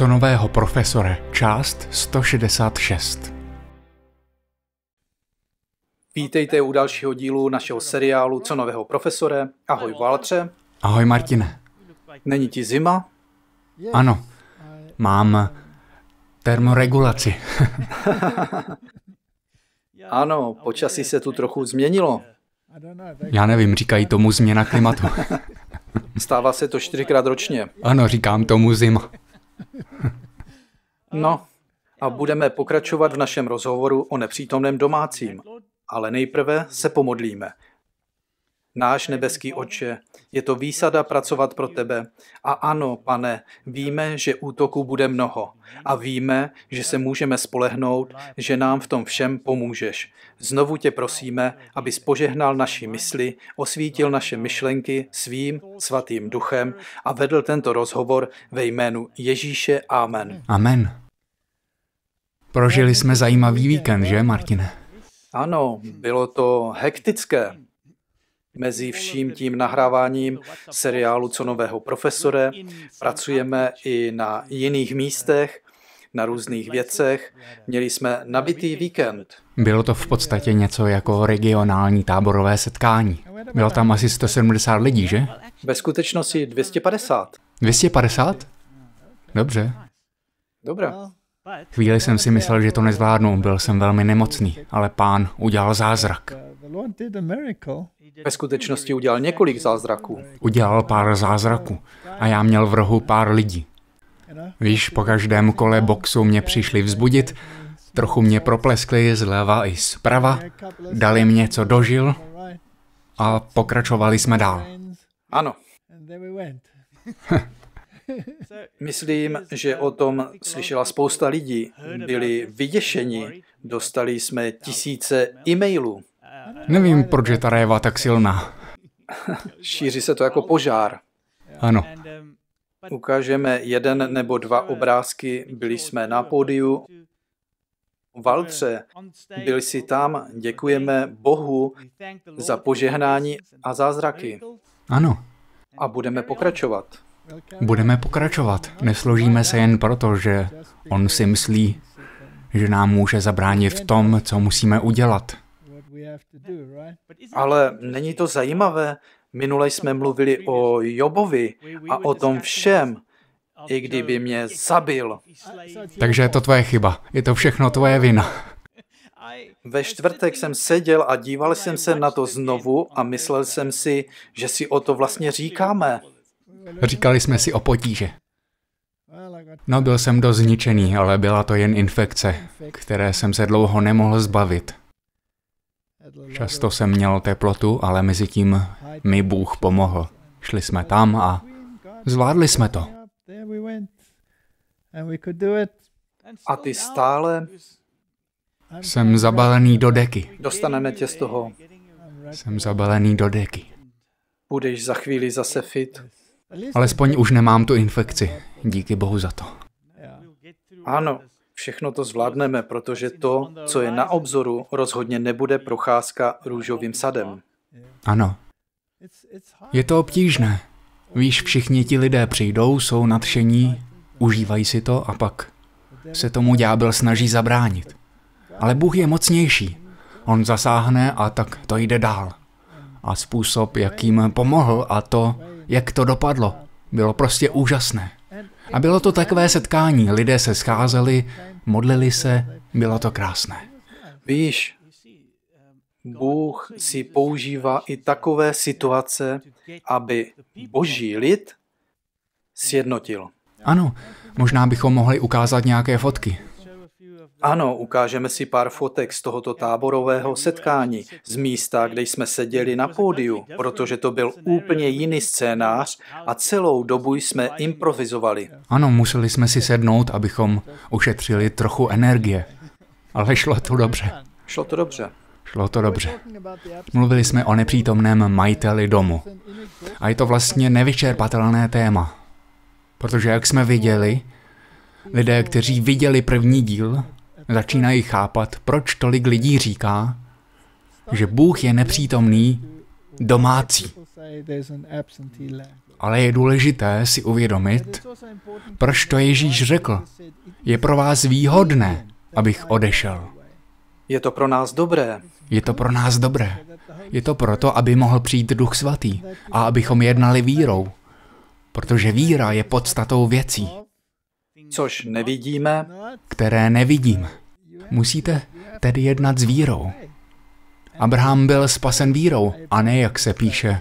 Co nového profesore, část 166. Vítejte u dalšího dílu našeho seriálu Co nového profesore. Ahoj Valtře. Ahoj Martine. Není ti zima? Ano, mám termoregulaci. Ano, počasí se tu trochu změnilo. Já nevím, říkají tomu změna klimatu. Stává se to čtyřikrát ročně. Ano, říkám tomu zima. No, a budeme pokračovat v našem rozhovoru o nepřítomném domácím. Ale nejprve se pomodlíme. Náš nebeský oče, je to výsada pracovat pro tebe. A ano, pane, víme, že útoků bude mnoho. A víme, že se můžeme spolehnout, že nám v tom všem pomůžeš. Znovu tě prosíme, aby požehnal naši mysli, osvítil naše myšlenky svým svatým duchem a vedl tento rozhovor ve jménu Ježíše. Amen. Amen. Prožili jsme zajímavý víkend, že, Martine? Ano, bylo to hektické. Mezi vším tím nahráváním seriálu Co nového profesore pracujeme i na jiných místech, na různých věcech. Měli jsme nabitý víkend. Bylo to v podstatě něco jako regionální táborové setkání. Bylo tam asi 170 lidí, že? Ve skutečnosti 250. 250? Dobře. Dobré. Chvíli jsem si myslel, že to nezvládnu, byl jsem velmi nemocný, ale pán udělal zázrak. Ve skutečnosti udělal několik zázraků. Udělal pár zázraků a já měl v rohu pár lidí. Víš, po každém kole boxu mě přišli vzbudit, trochu mě propleskli zleva i zprava, dali mě co dožil a pokračovali jsme dál. Ano. Myslím, že o tom slyšela spousta lidí. Byli vyděšeni, dostali jsme tisíce e-mailů. Nevím, proč je ta réva tak silná. Šíří se to jako požár. Ano. Ukážeme jeden nebo dva obrázky, byli jsme na pódiu. Valtře, byli si tam, děkujeme Bohu za požehnání a zázraky. Ano. A budeme pokračovat. Budeme pokračovat. Nesložíme se jen proto, že on si myslí, že nám může zabránit v tom, co musíme udělat. Ale není to zajímavé? Minule jsme mluvili o Jobovi a o tom všem, i kdyby mě zabil. Takže je to tvoje chyba. Je to všechno tvoje vina. Ve čtvrtek jsem seděl a díval jsem se na to znovu a myslel jsem si, že si o to vlastně říkáme. Říkali jsme si o potíže. No, byl jsem dost zničený, ale byla to jen infekce, které jsem se dlouho nemohl zbavit. Často jsem měl teplotu, ale mezi tím mi Bůh pomohl. Šli jsme tam a zvládli jsme to. A ty stále Jsem zabalený do deky. dostaneme tě z toho. Jsem zabalený do deky. Budeš za chvíli zase fit. Alespoň už nemám tu infekci. Díky Bohu za to. Ano, všechno to zvládneme, protože to, co je na obzoru, rozhodně nebude procházka růžovým sadem. Ano. Je to obtížné. Víš, všichni ti lidé přijdou, jsou nadšení, užívají si to a pak se tomu ďábel snaží zabránit. Ale Bůh je mocnější. On zasáhne a tak to jde dál. A způsob, jakým pomohl a to, jak to dopadlo, bylo prostě úžasné. A bylo to takové setkání, lidé se scházeli, modlili se, bylo to krásné. Víš, Bůh si používá i takové situace, aby boží lid sjednotil. Ano, možná bychom mohli ukázat nějaké fotky. Ano, ukážeme si pár fotek z tohoto táborového setkání, z místa, kde jsme seděli na pódiu, protože to byl úplně jiný scénář a celou dobu jsme improvizovali. Ano, museli jsme si sednout, abychom ušetřili trochu energie. Ale šlo to dobře. Šlo to dobře. Šlo to dobře. Mluvili jsme o nepřítomném majiteli domu. A je to vlastně nevyčerpatelné téma. Protože jak jsme viděli, lidé, kteří viděli první díl, začínají chápat, proč tolik lidí říká, že Bůh je nepřítomný domácí. Ale je důležité si uvědomit, proč to Ježíš řekl. Je pro vás výhodné, abych odešel. Je to pro nás dobré. Je to pro nás dobré. Je to proto, aby mohl přijít Duch Svatý a abychom jednali vírou. Protože víra je podstatou věcí. Což nevidíme. Které nevidím. Musíte tedy jednat s vírou. Abraham byl spasen vírou, a ne jak se píše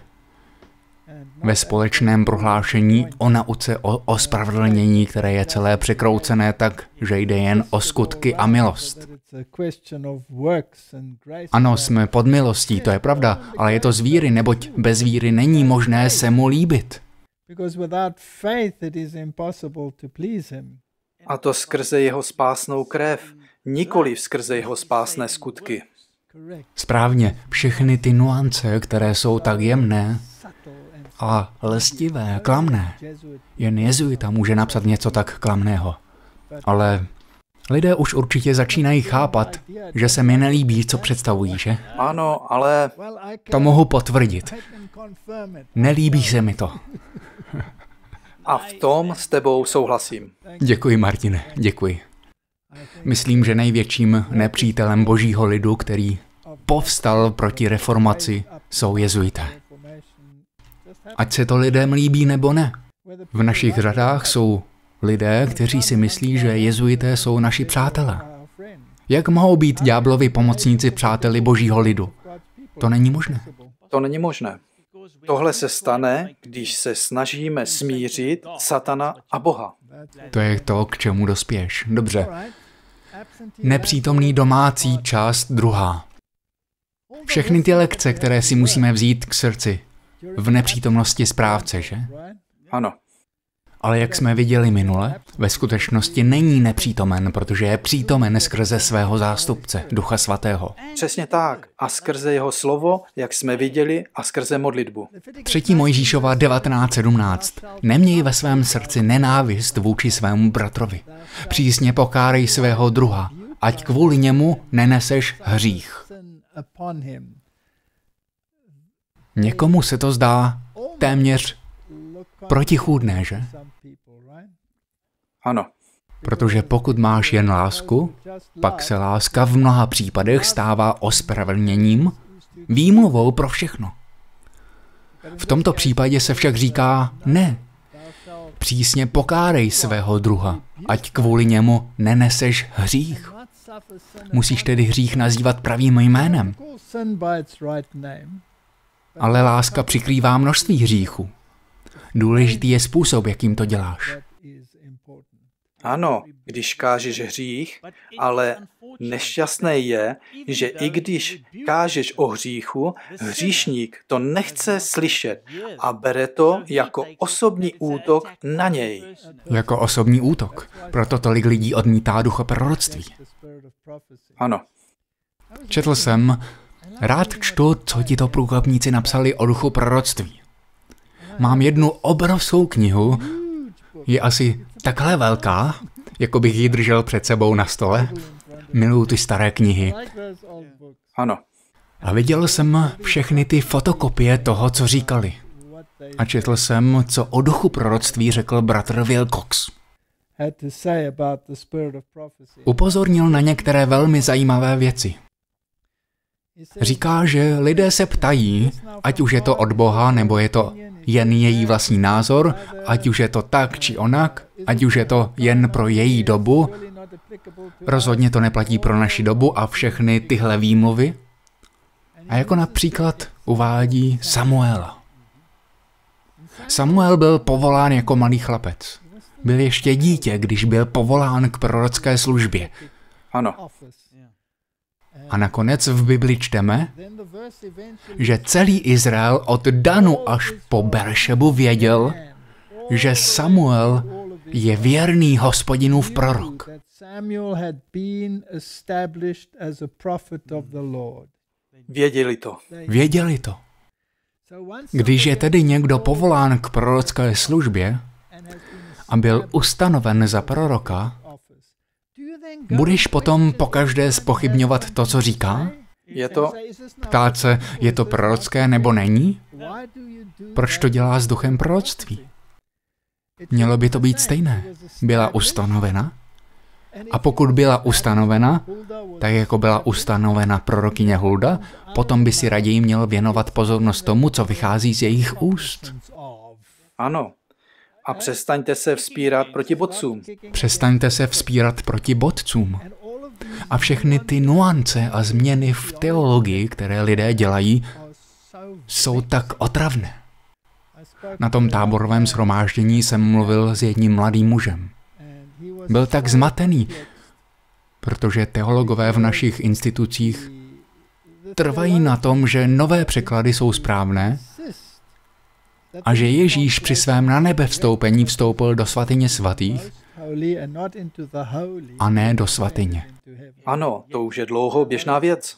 ve společném prohlášení o nauce o ospravedlnění, které je celé překroucené tak, že jde jen o skutky a milost. Ano, jsme pod milostí, to je pravda, ale je to z víry, neboť bez víry není možné se mu líbit. A to skrze jeho spásnou krev, nikoli skrze jeho spásné skutky. Správně, všechny ty nuance, které jsou tak jemné a lestivé, klamné, jen jezuita může napsat něco tak klamného. Ale lidé už určitě začínají chápat, že se mi nelíbí, co představují, že? Ano, ale... To mohu potvrdit. Nelíbí se mi to. A v tom s tebou souhlasím. Děkuji, Martine, děkuji. Myslím, že největším nepřítelem božího lidu, který povstal proti reformaci, jsou jezuité. Ať se to lidem líbí nebo ne. V našich řadách jsou lidé, kteří si myslí, že jezuité jsou naši přátelé. Jak mohou být ďáblovi pomocníci přáteli božího lidu? To není možné. To není možné. Tohle se stane, když se snažíme smířit satana a Boha. To je to, k čemu dospěješ. Dobře. Nepřítomný domácí část druhá. Všechny ty lekce, které si musíme vzít k srdci v nepřítomnosti správce, že? Ano. Ale jak jsme viděli minule, ve skutečnosti není nepřítomen, protože je přítomen skrze svého zástupce, Ducha Svatého. Přesně tak. A skrze jeho slovo, jak jsme viděli, a skrze modlitbu. 3. Mojžíšova 19.17. Neměj ve svém srdci nenávist vůči svému bratrovi. Přísně pokárej svého druha, ať kvůli němu neneseš hřích. Někomu se to zdá téměř protichůdné, že? Ano. Protože pokud máš jen lásku, pak se láska v mnoha případech stává ospravedlněním, výmluvou pro všechno. V tomto případě se však říká ne. Přísně pokárej svého druha, ať kvůli němu neneseš hřích. Musíš tedy hřích nazývat pravým jménem. Ale láska přikrývá množství hříchů. Důležitý je způsob, jakým to děláš. Ano, když kážeš hřích, ale nešťastné je, že i když kážeš o hříchu, hříšník to nechce slyšet a bere to jako osobní útok na něj. Jako osobní útok. Proto tolik lidí odmítá ducha proroctví. Ano. Četl jsem, rád čtu, co ti to průkopníci napsali o duchu proroctví. Mám jednu obrovskou knihu, je asi takhle velká, jako bych ji držel před sebou na stole. Miluju ty staré knihy. Ano. A viděl jsem všechny ty fotokopie toho, co říkali. A četl jsem, co o duchu proroctví řekl bratr Wilcox. Upozornil na některé velmi zajímavé věci. Říká, že lidé se ptají, ať už je to od Boha, nebo je to jen její vlastní názor, ať už je to tak či onak, ať už je to jen pro její dobu, rozhodně to neplatí pro naši dobu a všechny tyhle výmluvy. A jako například uvádí Samuela. Samuel byl povolán jako malý chlapec. Byl ještě dítě, když byl povolán k prorocké službě. Ano. A nakonec v Bibli čteme, že celý Izrael od Danu až po Beršebu věděl, že Samuel je věrný hospodinův prorok. Věděli to. Věděli to. Když je tedy někdo povolán k prorocké službě a byl ustanoven za proroka, Budeš potom pokaždé spochybňovat to, co říká? Je to... Ptát se, je to prorocké nebo není? Proč to dělá s duchem proroctví? Mělo by to být stejné. Byla ustanovena? A pokud byla ustanovena, tak jako byla ustanovena prorokyně Hulda, potom by si raději měl věnovat pozornost tomu, co vychází z jejich úst. Ano. A přestaňte se vzpírat proti bodcům. Přestaňte se vzpírat proti bodcům. A všechny ty nuance a změny v teologii, které lidé dělají, jsou tak otravné. Na tom táborovém shromáždění jsem mluvil s jedním mladým mužem. Byl tak zmatený, protože teologové v našich institucích trvají na tom, že nové překlady jsou správné a že Ježíš při svém na nebe vstoupení vstoupil do svatyně svatých a ne do svatyně. Ano, to už je dlouho běžná věc.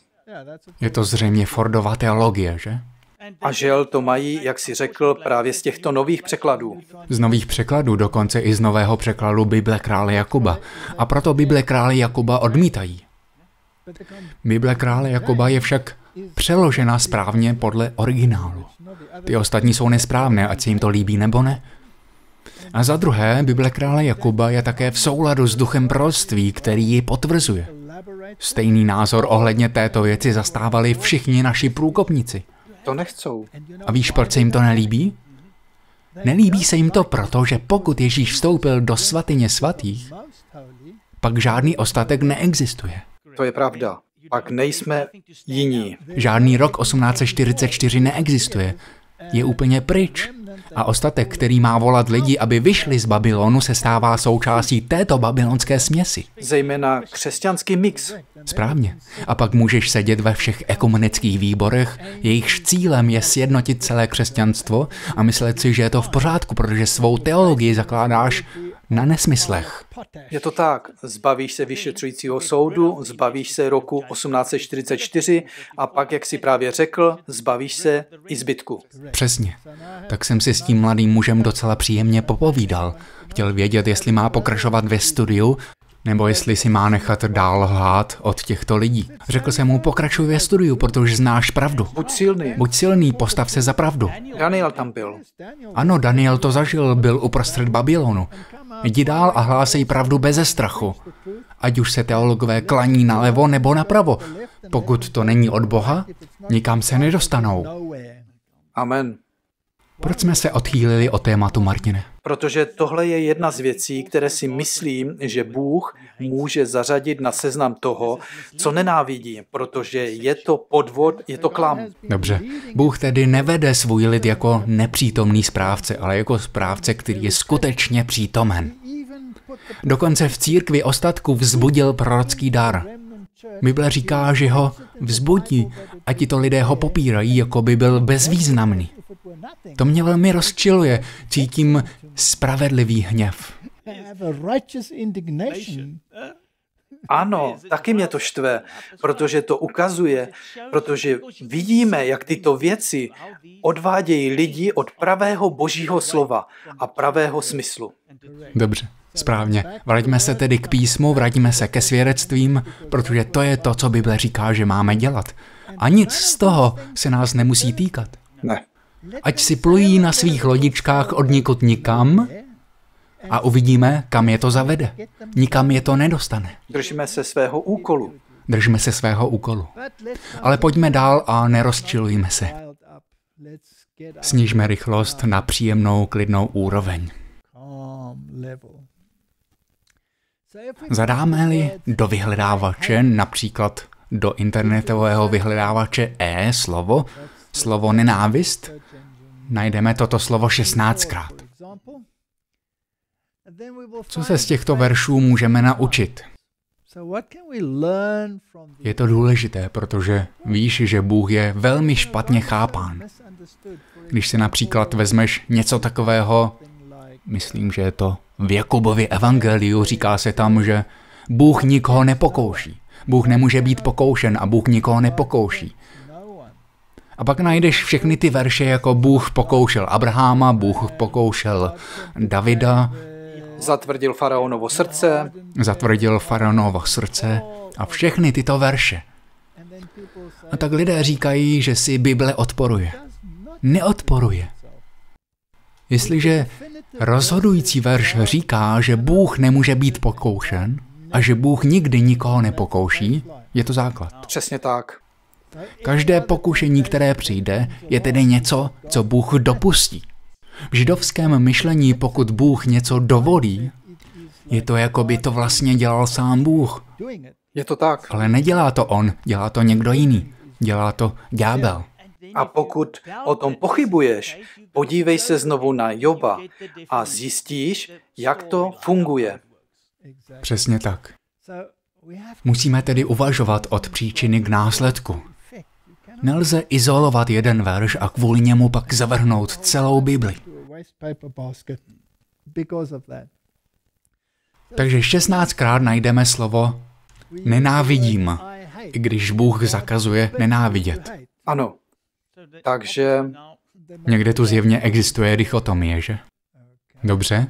Je to zřejmě Fordova teologie, že? A žel to mají, jak si řekl, právě z těchto nových překladů. Z nových překladů, dokonce i z nového překladu Bible krále Jakuba. A proto Bible krále Jakuba odmítají. Bible krále Jakuba je však přeložena správně podle originálu. Ty ostatní jsou nesprávné, ať se jim to líbí nebo ne. A za druhé, Bible krále Jakuba je také v souladu s duchem proroctví, který ji potvrzuje. Stejný názor ohledně této věci zastávali všichni naši průkopníci. To nechcou. A víš, proč se jim to nelíbí? Nelíbí se jim to proto, že pokud Ježíš vstoupil do svatyně svatých, pak žádný ostatek neexistuje. To je pravda. Pak nejsme jiní. Žádný rok 1844 neexistuje. Je úplně pryč. A ostatek, který má volat lidi, aby vyšli z Babylonu, se stává součástí této babylonské směsi. Zejména křesťanský mix. Správně. A pak můžeš sedět ve všech ekumenických výborech, jejichž cílem je sjednotit celé křesťanstvo a myslet si, že je to v pořádku, protože svou teologii zakládáš na nesmyslech. Je to tak. Zbavíš se vyšetřujícího soudu, zbavíš se roku 1844 a pak, jak si právě řekl, zbavíš se i zbytku. Přesně. Tak jsem si s tím mladým mužem docela příjemně popovídal. Chtěl vědět, jestli má pokračovat ve studiu, nebo jestli si má nechat dál lhát od těchto lidí. Řekl jsem mu, pokračuj ve studiu, protože znáš pravdu. Buď silný. Buď silný, postav se za pravdu. Daniel tam byl. Ano, Daniel to zažil, byl uprostřed Babylonu. Jdi dál a hlásej pravdu beze strachu. Ať už se teologové klaní nalevo nebo napravo. Pokud to není od Boha, nikam se nedostanou. Amen. Proč jsme se odchýlili od tématu, Martine? Protože tohle je jedna z věcí, které si myslím, že Bůh může zařadit na seznam toho, co nenávidí, protože je to podvod, je to klam. Dobře. Bůh tedy nevede svůj lid jako nepřítomný správce, ale jako správce, který je skutečně přítomen. Dokonce v církvi ostatku vzbudil prorocký dar. Bible říká, že ho vzbudí a tito lidé ho popírají, jako by byl bezvýznamný. To mě velmi rozčiluje. Cítím spravedlivý hněv. Ano, taky mě to štve, protože to ukazuje, protože vidíme, jak tyto věci odvádějí lidi od pravého božího slova a pravého smyslu. Dobře, správně. Vraťme se tedy k písmu, vraťme se ke svědectvím, protože to je to, co Bible říká, že máme dělat. A nic z toho se nás nemusí týkat. Ne. Ať si plují na svých lodičkách od nikud nikam a uvidíme, kam je to zavede. Nikam je to nedostane. Držíme se svého úkolu. Držme se svého úkolu. Ale pojďme dál a nerozčilujme se. Snížme rychlost na příjemnou, klidnou úroveň. Zadáme-li do vyhledávače, například do internetového vyhledávače e slovo, slovo nenávist, najdeme toto slovo 16krát. Co se z těchto veršů můžeme naučit? Je to důležité, protože víš, že Bůh je velmi špatně chápán. Když si například vezmeš něco takového, myslím, že je to v Jakubově evangeliu, říká se tam, že Bůh nikoho nepokouší. Bůh nemůže být pokoušen a Bůh nikoho nepokouší. A pak najdeš všechny ty verše, jako Bůh pokoušel Abraháma, Bůh pokoušel Davida. Zatvrdil faraonovo srdce. Zatvrdil faraonovo srdce a všechny tyto verše. A tak lidé říkají, že si Bible odporuje. neodporuje. Jestliže rozhodující verš říká, že Bůh nemůže být pokoušen a že Bůh nikdy nikoho nepokouší, je to základ. Přesně tak. Každé pokušení, které přijde, je tedy něco, co Bůh dopustí. V židovském myšlení, pokud Bůh něco dovolí, je to jako by to vlastně dělal sám Bůh. Je to tak. Ale nedělá to on, dělá to někdo jiný. Dělá to ďábel. A pokud o tom pochybuješ, podívej se znovu na Joba a zjistíš, jak to funguje. Přesně tak. Musíme tedy uvažovat od příčiny k následku. Nelze izolovat jeden verš a kvůli němu pak zavrhnout celou Bibli. Takže 16krát najdeme slovo nenávidím, i když Bůh zakazuje nenávidět. Ano. Takže... Někde tu zjevně existuje dichotomie, že? Dobře.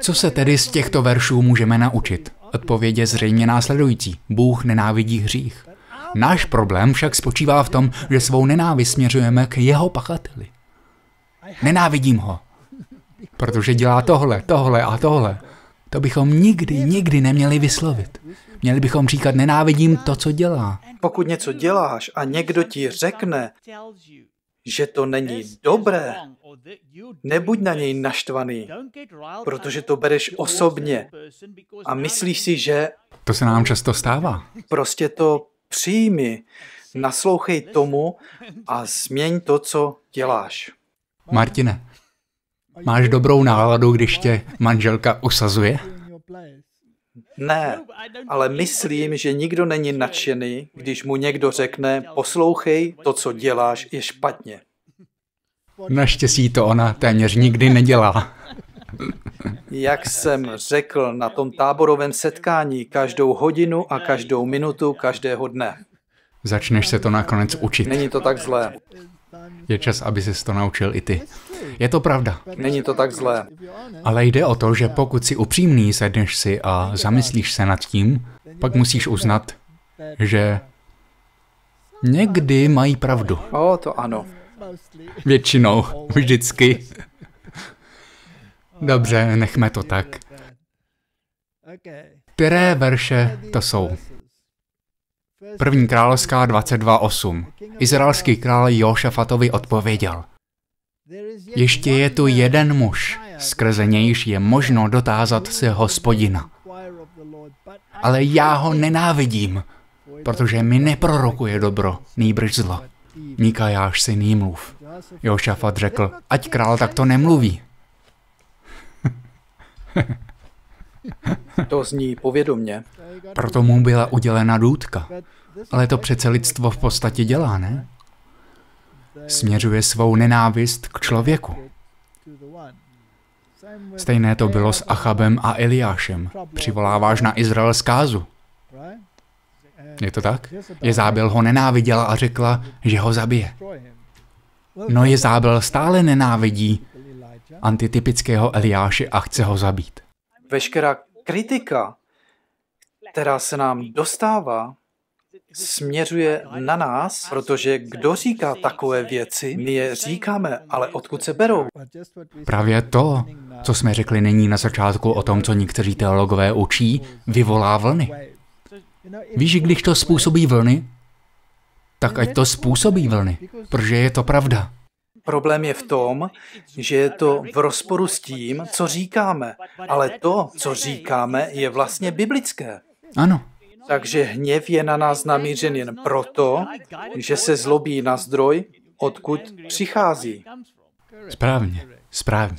Co se tedy z těchto veršů můžeme naučit? Odpověď je zřejmě následující. Bůh nenávidí hřích. Náš problém však spočívá v tom, že svou nenávist směřujeme k jeho pachateli. Nenávidím ho, protože dělá tohle, tohle a tohle. To bychom nikdy, nikdy neměli vyslovit. Měli bychom říkat, nenávidím to, co dělá. Pokud něco děláš a někdo ti řekne, že to není dobré, nebuď na něj naštvaný, protože to bereš osobně a myslíš si, že... To se nám často stává. Prostě to přijmi, naslouchej tomu a změň to, co děláš. Martine, máš dobrou náladu, když tě manželka usazuje? Ne, ale myslím, že nikdo není nadšený, když mu někdo řekne, poslouchej, to, co děláš, je špatně. Naštěstí to ona téměř nikdy nedělá. Jak jsem řekl na tom táborovém setkání, každou hodinu a každou minutu každého dne. Začneš se to nakonec učit. Není to tak zlé. Je čas, aby se to naučil i ty. Je to pravda. Není to tak zlé. Ale jde o to, že pokud si upřímný, sedneš si a zamyslíš se nad tím, pak musíš uznat, že někdy mají pravdu. O, to ano. Většinou, vždycky. Dobře, nechme to tak. Které verše to jsou? První královská 22.8. Izraelský král Jošafatovi odpověděl. Ještě je tu jeden muž, skrze nějž je možno dotázat se hospodina. Ale já ho nenávidím, protože mi neprorokuje dobro, nýbrž zlo. Mikajáš si mluv. Jošafat řekl, ať král takto nemluví. to zní povědomně. Proto mu byla udělena důdka. Ale to přece lidstvo v podstatě dělá, ne? Směřuje svou nenávist k člověku. Stejné to bylo s Achabem a Eliášem. Přivoláváš na Izrael zkázu. Je to tak? Jezábel ho nenáviděla a řekla, že ho zabije. No Jezábel stále nenávidí antitypického Eliáše a chce ho zabít. Veškerá kritika, která se nám dostává, směřuje na nás, protože kdo říká takové věci, my je říkáme, ale odkud se berou? Právě to, co jsme řekli nyní na začátku o tom, co někteří teologové učí, vyvolá vlny. Víš, když to způsobí vlny, tak ať to způsobí vlny, protože je to pravda. Problém je v tom, že je to v rozporu s tím, co říkáme. Ale to, co říkáme, je vlastně biblické. Ano. Takže hněv je na nás namířen jen proto, že se zlobí na zdroj, odkud přichází. Správně, správně.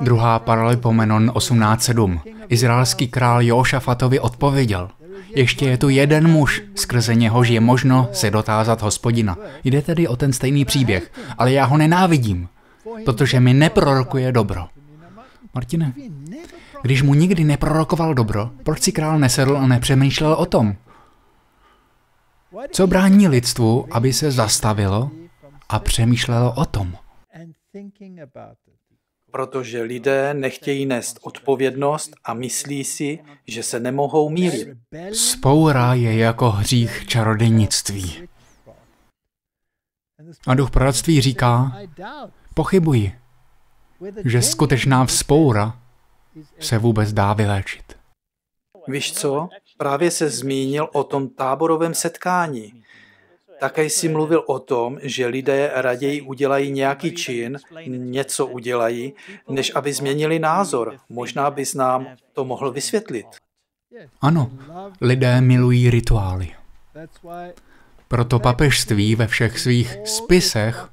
Druhá Paralipomenon 18.7. Izraelský král Jošafatovi odpověděl. Ještě je tu jeden muž, skrze něhož je možno se dotázat hospodina. Jde tedy o ten stejný příběh, ale já ho nenávidím, protože mi neprorokuje dobro. Martine, když mu nikdy neprorokoval dobro, proč si král nesedl a nepřemýšlel o tom? Co brání lidstvu, aby se zastavilo a přemýšlelo o tom? Protože lidé nechtějí nést odpovědnost a myslí si, že se nemohou mílit. Spoura je jako hřích čarodějnictví. A duch proroctví říká, pochybuji, že skutečná vzpoura se vůbec dá vyléčit. Víš co? Právě se zmínil o tom táborovém setkání. Také jsi mluvil o tom, že lidé raději udělají nějaký čin, něco udělají, než aby změnili názor. Možná bys nám to mohl vysvětlit. Ano, lidé milují rituály. Proto papežství ve všech svých spisech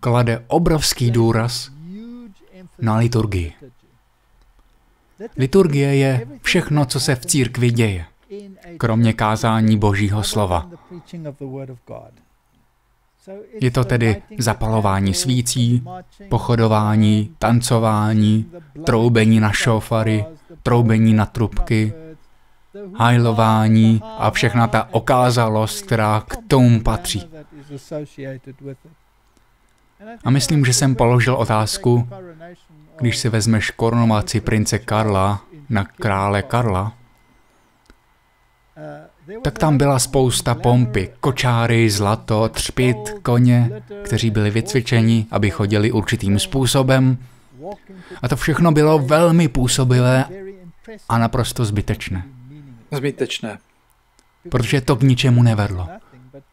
klade obrovský důraz na liturgii. Liturgie je všechno, co se v církvi děje, kromě kázání Božího slova. Je to tedy zapalování svící, pochodování, tancování, troubení na šofary, troubení na trubky, hajlování a všechna ta okázalost, která k tomu patří. A myslím, že jsem položil otázku, když si vezmeš korunovaci prince Karla na krále Karla, tak tam byla spousta pompy, kočáry, zlato, třpit, koně, kteří byli vycvičeni, aby chodili určitým způsobem. A to všechno bylo velmi působivé a naprosto zbytečné. Zbytečné. Protože to k ničemu nevedlo.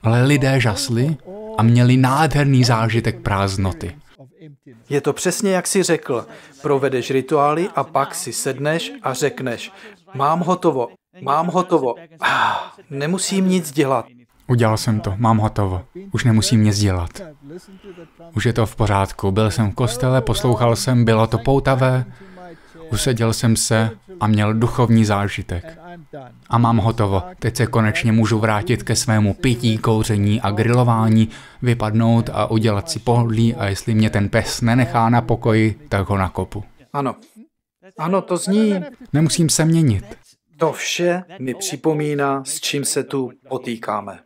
Ale lidé žasli a měli nádherný zážitek prázdnoty. Je to přesně jak si řekl. Provedeš rituály a pak si sedneš a řekneš, mám hotovo, mám hotovo, ah, nemusím nic dělat. Udělal jsem to, mám hotovo, už nemusím nic dělat. Už je to v pořádku, byl jsem v kostele, poslouchal jsem, bylo to poutavé, useděl jsem se a měl duchovní zážitek. A mám hotovo. Teď se konečně můžu vrátit ke svému pití, kouření a grilování, vypadnout a udělat si pohodlí a jestli mě ten pes nenechá na pokoji, tak ho nakopu. Ano. Ano, to zní. Nemusím se měnit. To vše mi připomíná, s čím se tu potýkáme.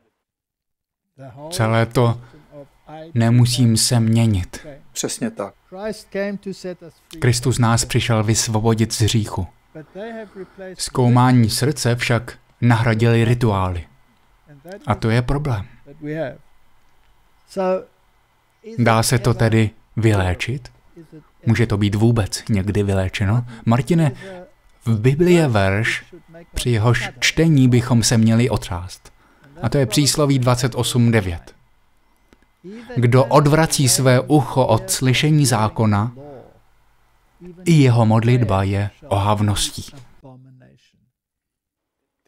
Celé to nemusím se měnit. Přesně tak. Kristus nás přišel vysvobodit z hříchu. Zkoumání srdce však nahradili rituály. A to je problém. Dá se to tedy vyléčit? Může to být vůbec někdy vyléčeno? Martine, v Biblii je verš, při jehož čtení bychom se měli otřást. A to je přísloví 28.9. Kdo odvrací své ucho od slyšení zákona, i jeho modlitba je ohavností.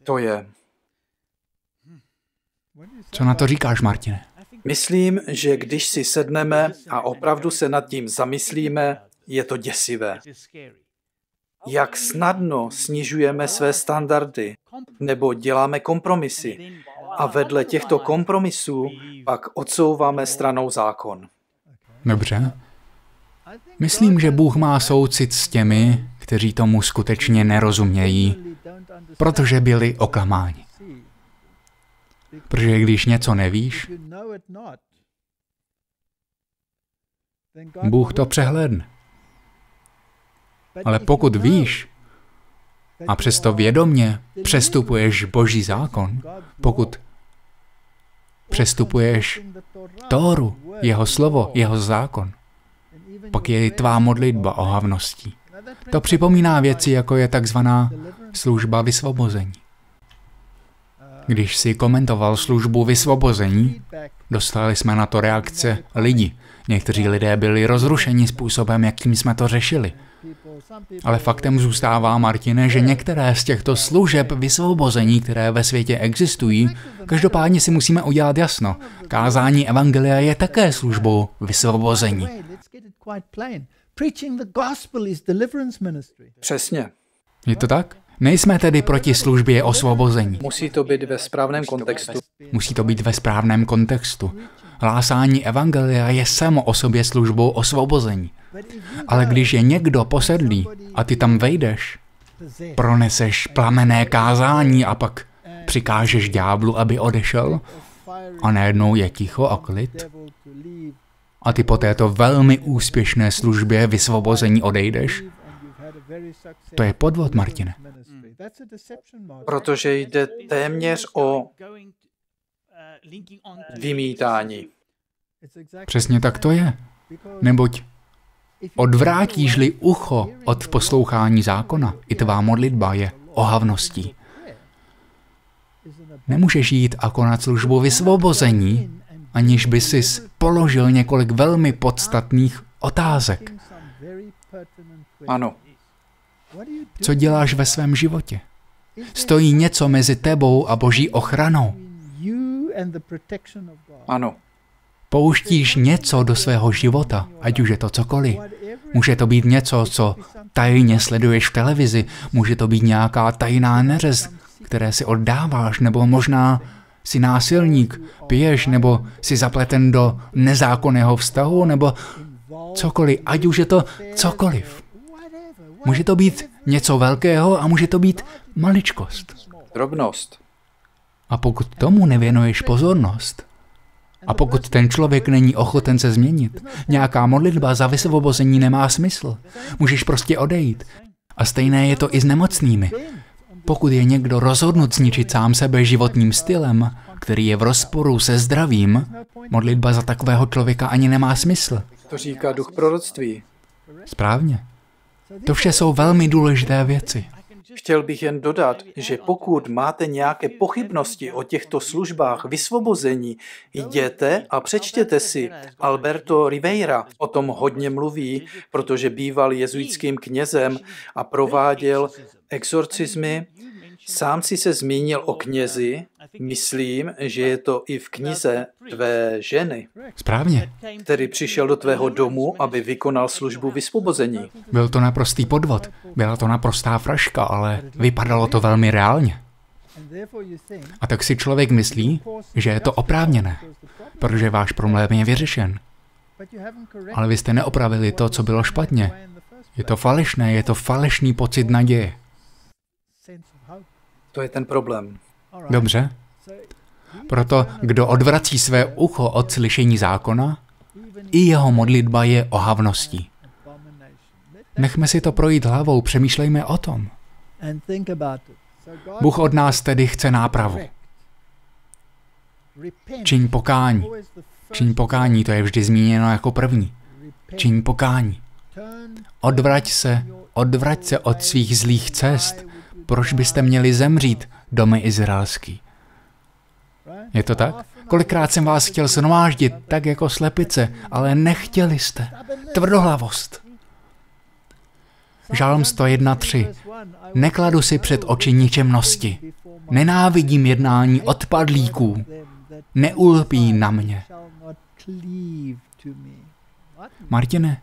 To je. Co na to říkáš, Martine? Myslím, že když si sedneme a opravdu se nad tím zamyslíme, je to děsivé. Jak snadno snižujeme své standardy nebo děláme kompromisy a vedle těchto kompromisů pak odsouváme stranou zákon. Dobře. Myslím, že Bůh má soucit s těmi, kteří tomu skutečně nerozumějí, protože byli oklamáni. Protože když něco nevíš, Bůh to přehlédne. Ale pokud víš a přesto vědomně přestupuješ Boží zákon, pokud přestupuješ Tóru, jeho slovo, jeho zákon, pak je tvá modlitba ohavností. To připomíná věci, jako je takzvaná služba vysvobození. Když si komentoval službu vysvobození, dostali jsme na to reakce lidí. Někteří lidé byli rozrušeni způsobem, jakým jsme to řešili. Ale faktem zůstává, Martine, že některé z těchto služeb vysvobození, které ve světě existují, každopádně si musíme udělat jasno. Kázání Evangelia je také službou vysvobození. Přesně. Je to tak? Nejsme tedy proti službě osvobození. Musí to být ve správném kontextu. Musí to být ve správném kontextu. Hlásání Evangelia je samo o sobě službou osvobození. Ale když je někdo posedlý a ty tam vejdeš, proneseš plamené kázání a pak přikážeš ďáblu, aby odešel a najednou je ticho a klid a ty po této velmi úspěšné službě vysvobození odejdeš, to je podvod, Martine. Protože jde téměř o vymítání. Přesně tak to je. Neboť odvrátíš-li ucho od poslouchání zákona, i tvá modlitba je ohavností. Nemůžeš jít a konat službu vysvobození, aniž by si položil několik velmi podstatných otázek. Ano. Co děláš ve svém životě? Stojí něco mezi tebou a boží ochranou? Ano. Pouštíš něco do svého života, ať už je to cokoliv. Může to být něco, co tajně sleduješ v televizi, může to být nějaká tajná neřez, které si oddáváš, nebo možná si násilník, piješ, nebo si zapleten do nezákonného vztahu, nebo cokoliv, ať už je to cokoliv. Může to být něco velkého a může to být maličkost. Drobnost. A pokud tomu nevěnuješ pozornost, a pokud ten člověk není ochoten se změnit, nějaká modlitba za vysvobození nemá smysl. Můžeš prostě odejít. A stejné je to i s nemocnými. Pokud je někdo rozhodnut zničit sám sebe životním stylem, který je v rozporu se zdravím, modlitba za takového člověka ani nemá smysl. To říká duch proroctví. Správně. To vše jsou velmi důležité věci. Chtěl bych jen dodat, že pokud máte nějaké pochybnosti o těchto službách vysvobození, jděte a přečtěte si. Alberto Ribeira o tom hodně mluví, protože býval jezuitským knězem a prováděl exorcismy Sám si se zmínil o knězi, myslím, že je to i v knize tvé ženy. Správně. Který přišel do tvého domu, aby vykonal službu vysvobození. Byl to naprostý podvod, byla to naprostá fraška, ale vypadalo to velmi reálně. A tak si člověk myslí, že je to oprávněné, protože váš problém je vyřešen. Ale vy jste neopravili to, co bylo špatně. Je to falešné, je to falešný pocit naděje. To je ten problém. Dobře. Proto, kdo odvrací své ucho od slyšení zákona, i jeho modlitba je ohavností. Nechme si to projít hlavou, přemýšlejme o tom. Bůh od nás tedy chce nápravu. Čiň pokání. Čiň pokání, to je vždy zmíněno jako první. Čiň pokání. Odvrať se, odvrať se od svých zlých cest proč byste měli zemřít, domy izraelský? Je to tak? Kolikrát jsem vás chtěl znomáždit, tak jako slepice, ale nechtěli jste. Tvrdohlavost. Žálm 101.3. Nekladu si před oči ničemnosti. Nenávidím jednání odpadlíků. Neulpí na mě. Martine,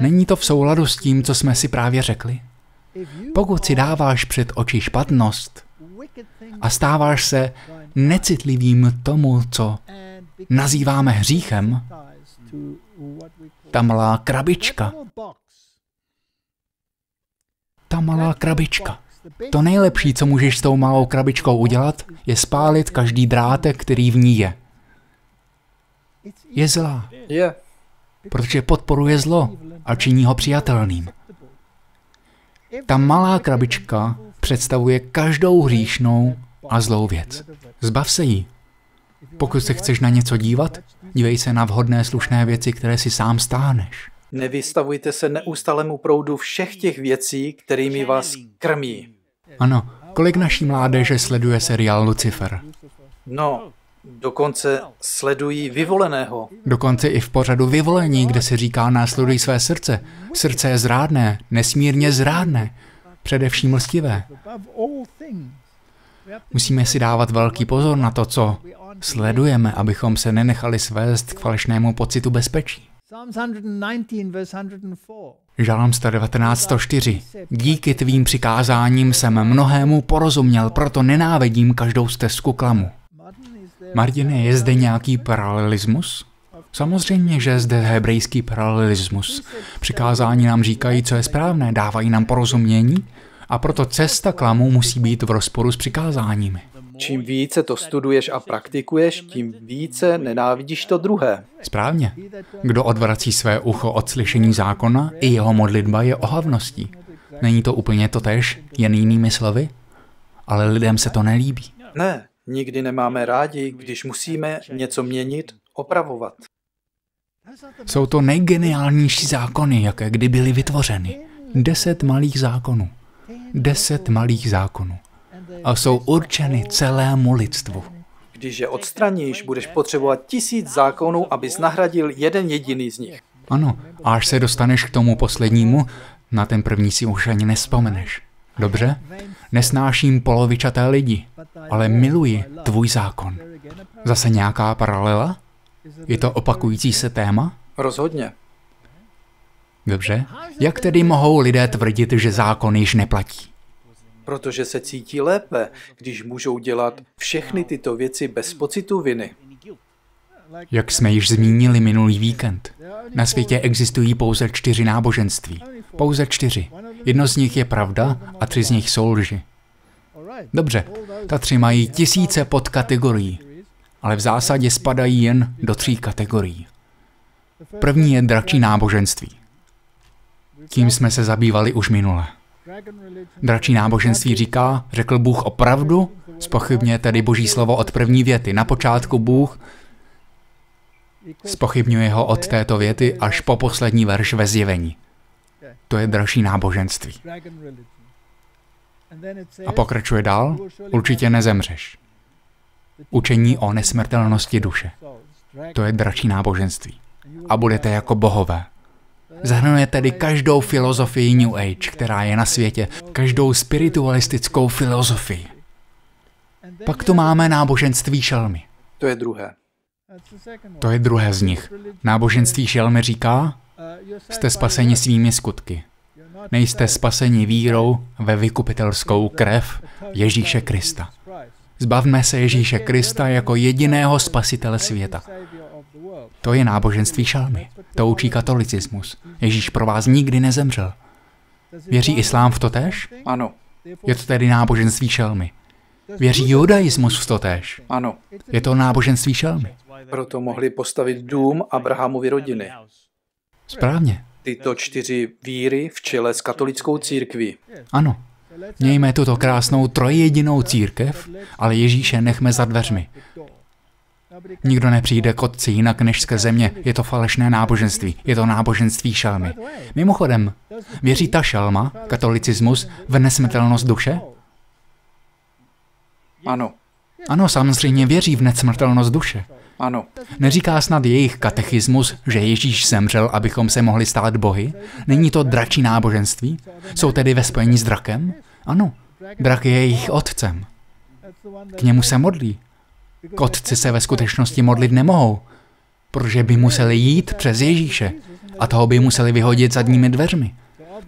není to v souladu s tím, co jsme si právě řekli? Pokud si dáváš před oči špatnost a stáváš se necitlivým tomu, co nazýváme hříchem, ta malá krabička, ta malá krabička. To nejlepší, co můžeš s tou malou krabičkou udělat, je spálit každý drátek, který v ní je. Je zlá. Je. Protože podporuje zlo a činí ho přijatelným. Ta malá krabička představuje každou hříšnou a zlou věc. Zbav se jí. Pokud se chceš na něco dívat, dívej se na vhodné slušné věci, které si sám stáhneš. Nevystavujte se neustálému proudu všech těch věcí, kterými vás krmí. Ano, kolik naší mládeže sleduje seriál Lucifer? No, Dokonce sledují vyvoleného. Dokonce i v pořadu vyvolení, kde se říká následuj své srdce. Srdce je zrádné, nesmírně zrádné, především lstivé. Musíme si dávat velký pozor na to, co sledujeme, abychom se nenechali svést k falešnému pocitu bezpečí. Žalm 119.104. Díky tvým přikázáním jsem mnohému porozuměl, proto nenávidím každou stezku klamu. Martine, je zde nějaký paralelismus? Samozřejmě, že je zde hebrejský paralelismus. Přikázání nám říkají, co je správné, dávají nám porozumění a proto cesta klamu musí být v rozporu s přikázáními. Čím více to studuješ a praktikuješ, tím více nenávidíš to druhé. Správně. Kdo odvrací své ucho od slyšení zákona, i jeho modlitba je ohavností. Není to úplně to tež, jen jinými slovy? Ale lidem se to nelíbí. Ne, Nikdy nemáme rádi, když musíme něco měnit, opravovat. Jsou to nejgeniálnější zákony, jaké kdy byly vytvořeny. Deset malých zákonů. Deset malých zákonů. A jsou určeny celému lidstvu. Když je odstraníš, budeš potřebovat tisíc zákonů, abys nahradil jeden jediný z nich. Ano, a až se dostaneš k tomu poslednímu, na ten první si už ani nespomeneš. Dobře? Nesnáším polovičaté lidi, ale miluji tvůj zákon. Zase nějaká paralela? Je to opakující se téma? Rozhodně. Dobře. Jak tedy mohou lidé tvrdit, že zákon již neplatí? Protože se cítí lépe, když můžou dělat všechny tyto věci bez pocitu viny. Jak jsme již zmínili minulý víkend, na světě existují pouze čtyři náboženství. Pouze čtyři. Jedno z nich je pravda a tři z nich jsou lži. Dobře, ta tři mají tisíce podkategorií, ale v zásadě spadají jen do tří kategorií. První je dračí náboženství. Tím jsme se zabývali už minule. Dračí náboženství říká, řekl Bůh opravdu? Spochybně tedy boží slovo od první věty. Na počátku Bůh spochybňuje ho od této věty až po poslední verš ve zjevení. To je dražší náboženství. A pokračuje dál, určitě nezemřeš. Učení o nesmrtelnosti duše. To je dračí náboženství. A budete jako bohové. Zahrnuje tedy každou filozofii New Age, která je na světě, každou spiritualistickou filozofii. Pak tu máme náboženství šelmy. To je druhé. To je druhé z nich. Náboženství šelmy říká, jste spaseni svými skutky. Nejste spaseni vírou ve vykupitelskou krev Ježíše Krista. Zbavme se Ježíše Krista jako jediného spasitele světa. To je náboženství šalmy. To učí katolicismus. Ježíš pro vás nikdy nezemřel. Věří islám v totéž? Ano. Je to tedy náboženství šelmy. Věří judaismus v totéž? Ano. Je to náboženství šelmy. Proto mohli postavit dům Abrahamovi rodiny. Správně. Tyto čtyři víry v čele s katolickou církví. Ano. Mějme tuto krásnou trojjedinou církev, ale Ježíše nechme za dveřmi. Nikdo nepřijde k otci jinak než skrze mě. Je to falešné náboženství. Je to náboženství šalmy. Mimochodem, věří ta šalma, katolicismus, v nesmrtelnost duše? Ano. Ano, samozřejmě věří v nesmrtelnost duše. Ano. Neříká snad jejich katechismus, že Ježíš zemřel, abychom se mohli stát bohy? Není to dračí náboženství? Jsou tedy ve spojení s drakem? Ano, drak je jejich otcem. K němu se modlí. K otci se ve skutečnosti modlit nemohou, protože by museli jít přes Ježíše a toho by museli vyhodit zadními dveřmi.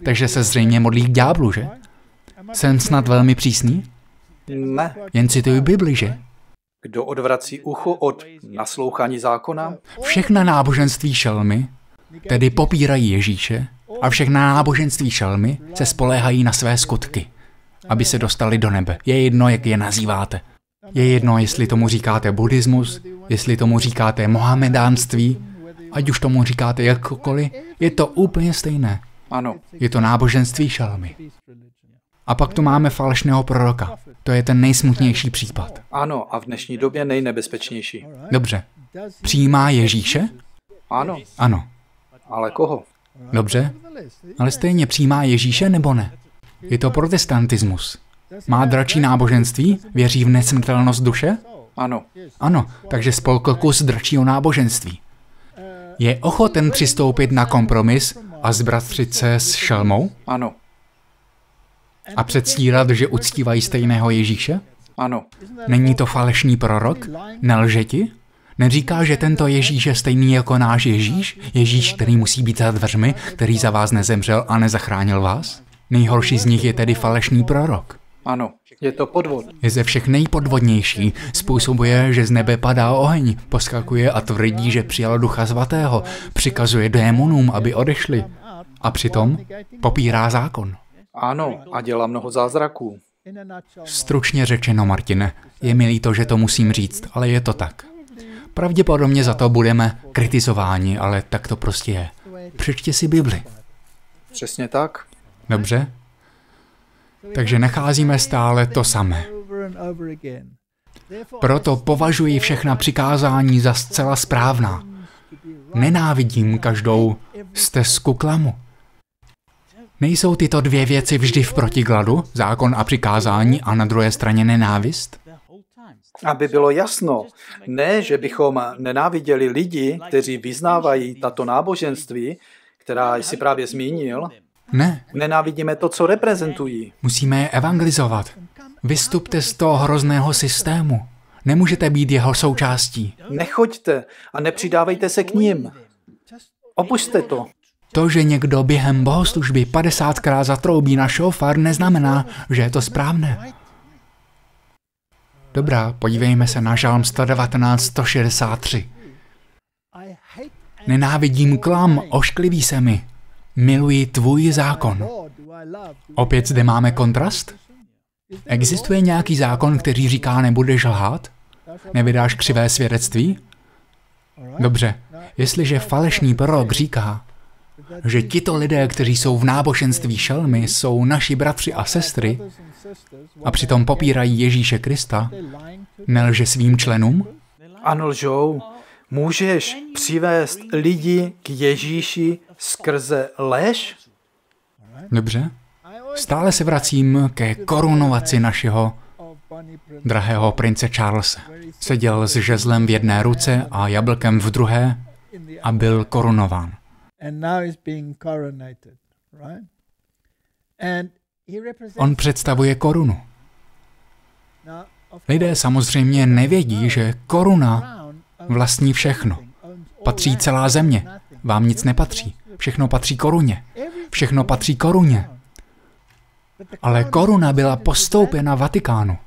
Takže se zřejmě modlí k ďáblu, že? Jsem snad velmi přísný? Ne. Jen cituji Bibli, že? Kdo odvrací ucho od naslouchání zákona? Všechna náboženství šelmy tedy popírají Ježíše a všechna náboženství šelmy se spoléhají na své skutky, aby se dostali do nebe. Je jedno, jak je nazýváte. Je jedno, jestli tomu říkáte buddhismus, jestli tomu říkáte mohamedánství, ať už tomu říkáte jakkoliv, je to úplně stejné. Ano. Je to náboženství šalmy. A pak tu máme falešného proroka. To je ten nejsmutnější případ. Ano, a v dnešní době nejnebezpečnější. Dobře. Přijímá Ježíše? Ano. Ano. Ale koho? Dobře. Ale stejně přijímá Ježíše nebo ne? Je to protestantismus. Má dračí náboženství? Věří v nesmrtelnost duše? Ano. Ano, takže spolkl kus dračího náboženství. Je ochoten přistoupit na kompromis a zbratřit se s šelmou? Ano. A předstírat, že uctívají stejného Ježíše? Ano. Není to falešný prorok? Nelže ti? Neříká, že tento Ježíš je stejný jako náš Ježíš? Ježíš, který musí být za dveřmi, který za vás nezemřel a nezachránil vás? Nejhorší z nich je tedy falešný prorok. Ano, je to podvod. Je ze všech nejpodvodnější. Způsobuje, že z nebe padá oheň, poskakuje a tvrdí, že přijal ducha svatého, přikazuje démonům, aby odešli. A přitom popírá zákon. Ano, a dělá mnoho zázraků. Stručně řečeno, Martine, je mi líto, že to musím říct, ale je to tak. Pravděpodobně za to budeme kritizováni, ale tak to prostě je. Přečti si Bibli. Přesně tak. Dobře? Takže nacházíme stále to samé. Proto považuji všechna přikázání za zcela správná. nenávidím každou stezku klamu. Nejsou tyto dvě věci vždy v protikladu, zákon a přikázání, a na druhé straně nenávist? Aby bylo jasno, ne, že bychom nenáviděli lidi, kteří vyznávají tato náboženství, která jsi právě zmínil. Ne. Nenávidíme to, co reprezentují. Musíme je evangelizovat. Vystupte z toho hrozného systému. Nemůžete být jeho součástí. Nechoďte a nepřidávejte se k ním. Opuste to. To, že někdo během bohoslužby 50krát zatroubí na šofar, neznamená, že je to správné. Dobrá, podívejme se na žálm 119, 163. Nenávidím klam, ošklivý se mi. Miluji tvůj zákon. Opět zde máme kontrast? Existuje nějaký zákon, který říká, nebudeš lhát? Nevydáš křivé svědectví? Dobře, jestliže falešný prorok říká, že tito lidé, kteří jsou v náboženství šelmy, jsou naši bratři a sestry a přitom popírají Ježíše Krista, nelže svým členům? Ano, lžou. Můžeš přivést lidi k Ježíši skrze lež? Dobře. Stále se vracím ke korunovaci našeho drahého prince Charlesa. Seděl s žezlem v jedné ruce a jablkem v druhé a byl korunován. On představuje korunu. Lidé samozřejmě nevědí, že koruna vlastní všechno. Patří celá země. Vám nic nepatří. Všechno patří koruně. Všechno patří koruně. Ale koruna byla postoupena Vatikánu.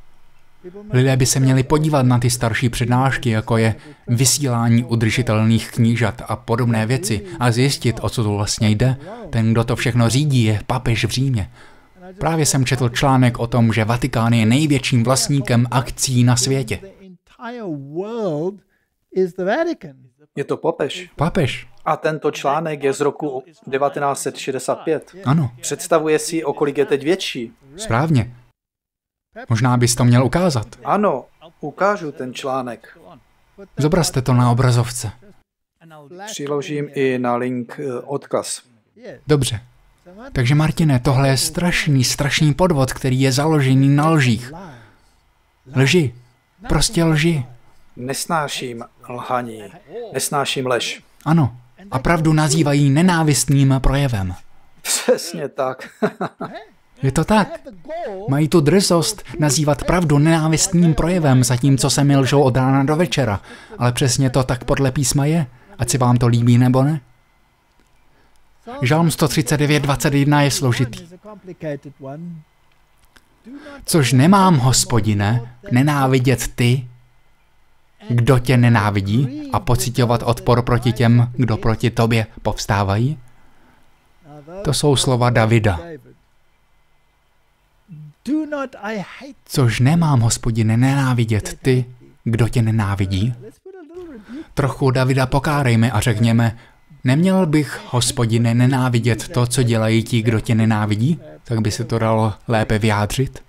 Lidé by se měli podívat na ty starší přednášky, jako je vysílání udržitelných knížat a podobné věci a zjistit, o co to vlastně jde. Ten, kdo to všechno řídí, je papež v Římě. Právě jsem četl článek o tom, že Vatikán je největším vlastníkem akcí na světě. Je to papež. Papež. A tento článek je z roku 1965. Ano. Představuje si, o kolik je teď větší. Správně. Možná bys to měl ukázat. Ano, ukážu ten článek. Zobrazte to na obrazovce. Přiložím i na link eh, odkaz. Dobře. Takže Martine, tohle je strašný, strašný podvod, který je založený na lžích. Lži. Prostě lži. Nesnáším lhaní. Nesnáším lež. Ano. A pravdu nazývají nenávistným projevem. Přesně tak. Je to tak. Mají tu drzost nazývat pravdu nenávistným projevem, zatímco se mi lžou od rána do večera. Ale přesně to tak podle písma je. Ať si vám to líbí nebo ne. Žalm 139.21 je složitý. Což nemám, hospodine, nenávidět ty, kdo tě nenávidí a pocitovat odpor proti těm, kdo proti tobě povstávají? To jsou slova Davida. Což nemám, hospodine, nenávidět ty, kdo tě nenávidí? Trochu Davida pokárejme a řekněme, neměl bych, hospodine, nenávidět to, co dělají ti, kdo tě nenávidí? Tak by se to dalo lépe vyjádřit.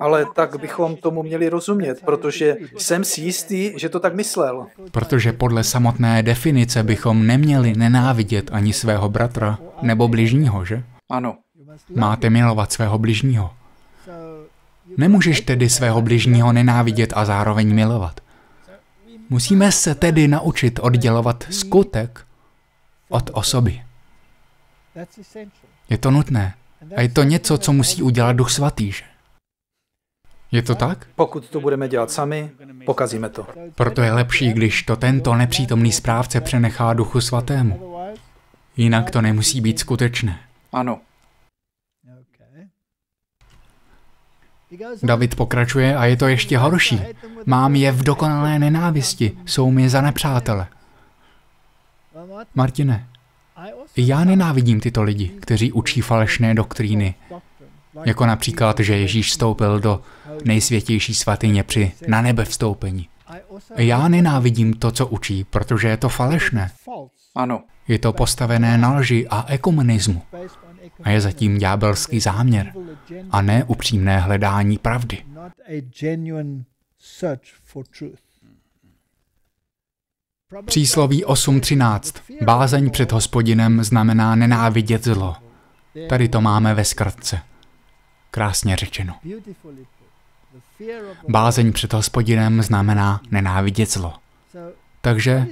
Ale tak bychom tomu měli rozumět, protože jsem si jistý, že to tak myslel. Protože podle samotné definice bychom neměli nenávidět ani svého bratra nebo bližního, že? Ano. Máte milovat svého bližního. Nemůžeš tedy svého bližního nenávidět a zároveň milovat. Musíme se tedy naučit oddělovat skutek od osoby. Je to nutné. A je to něco, co musí udělat Duch Svatý, že? Je to tak? Pokud to budeme dělat sami, pokazíme to. Proto je lepší, když to tento nepřítomný správce přenechá Duchu Svatému. Jinak to nemusí být skutečné. Ano. David pokračuje a je to ještě horší. Mám je v dokonalé nenávisti, jsou mi za nepřátele. Martine, já nenávidím tyto lidi, kteří učí falešné doktríny, jako například, že Ježíš vstoupil do nejsvětější svatyně při na nebe vstoupení. Já nenávidím to, co učí, protože je to falešné. Ano. Je to postavené na lži a ekumenismu. A je zatím ďábelský záměr a ne upřímné hledání pravdy. Přísloví 8.13. Bázeň před hospodinem znamená nenávidět zlo. Tady to máme ve zkratce. Krásně řečeno. Bázeň před hospodinem znamená nenávidět zlo. Takže,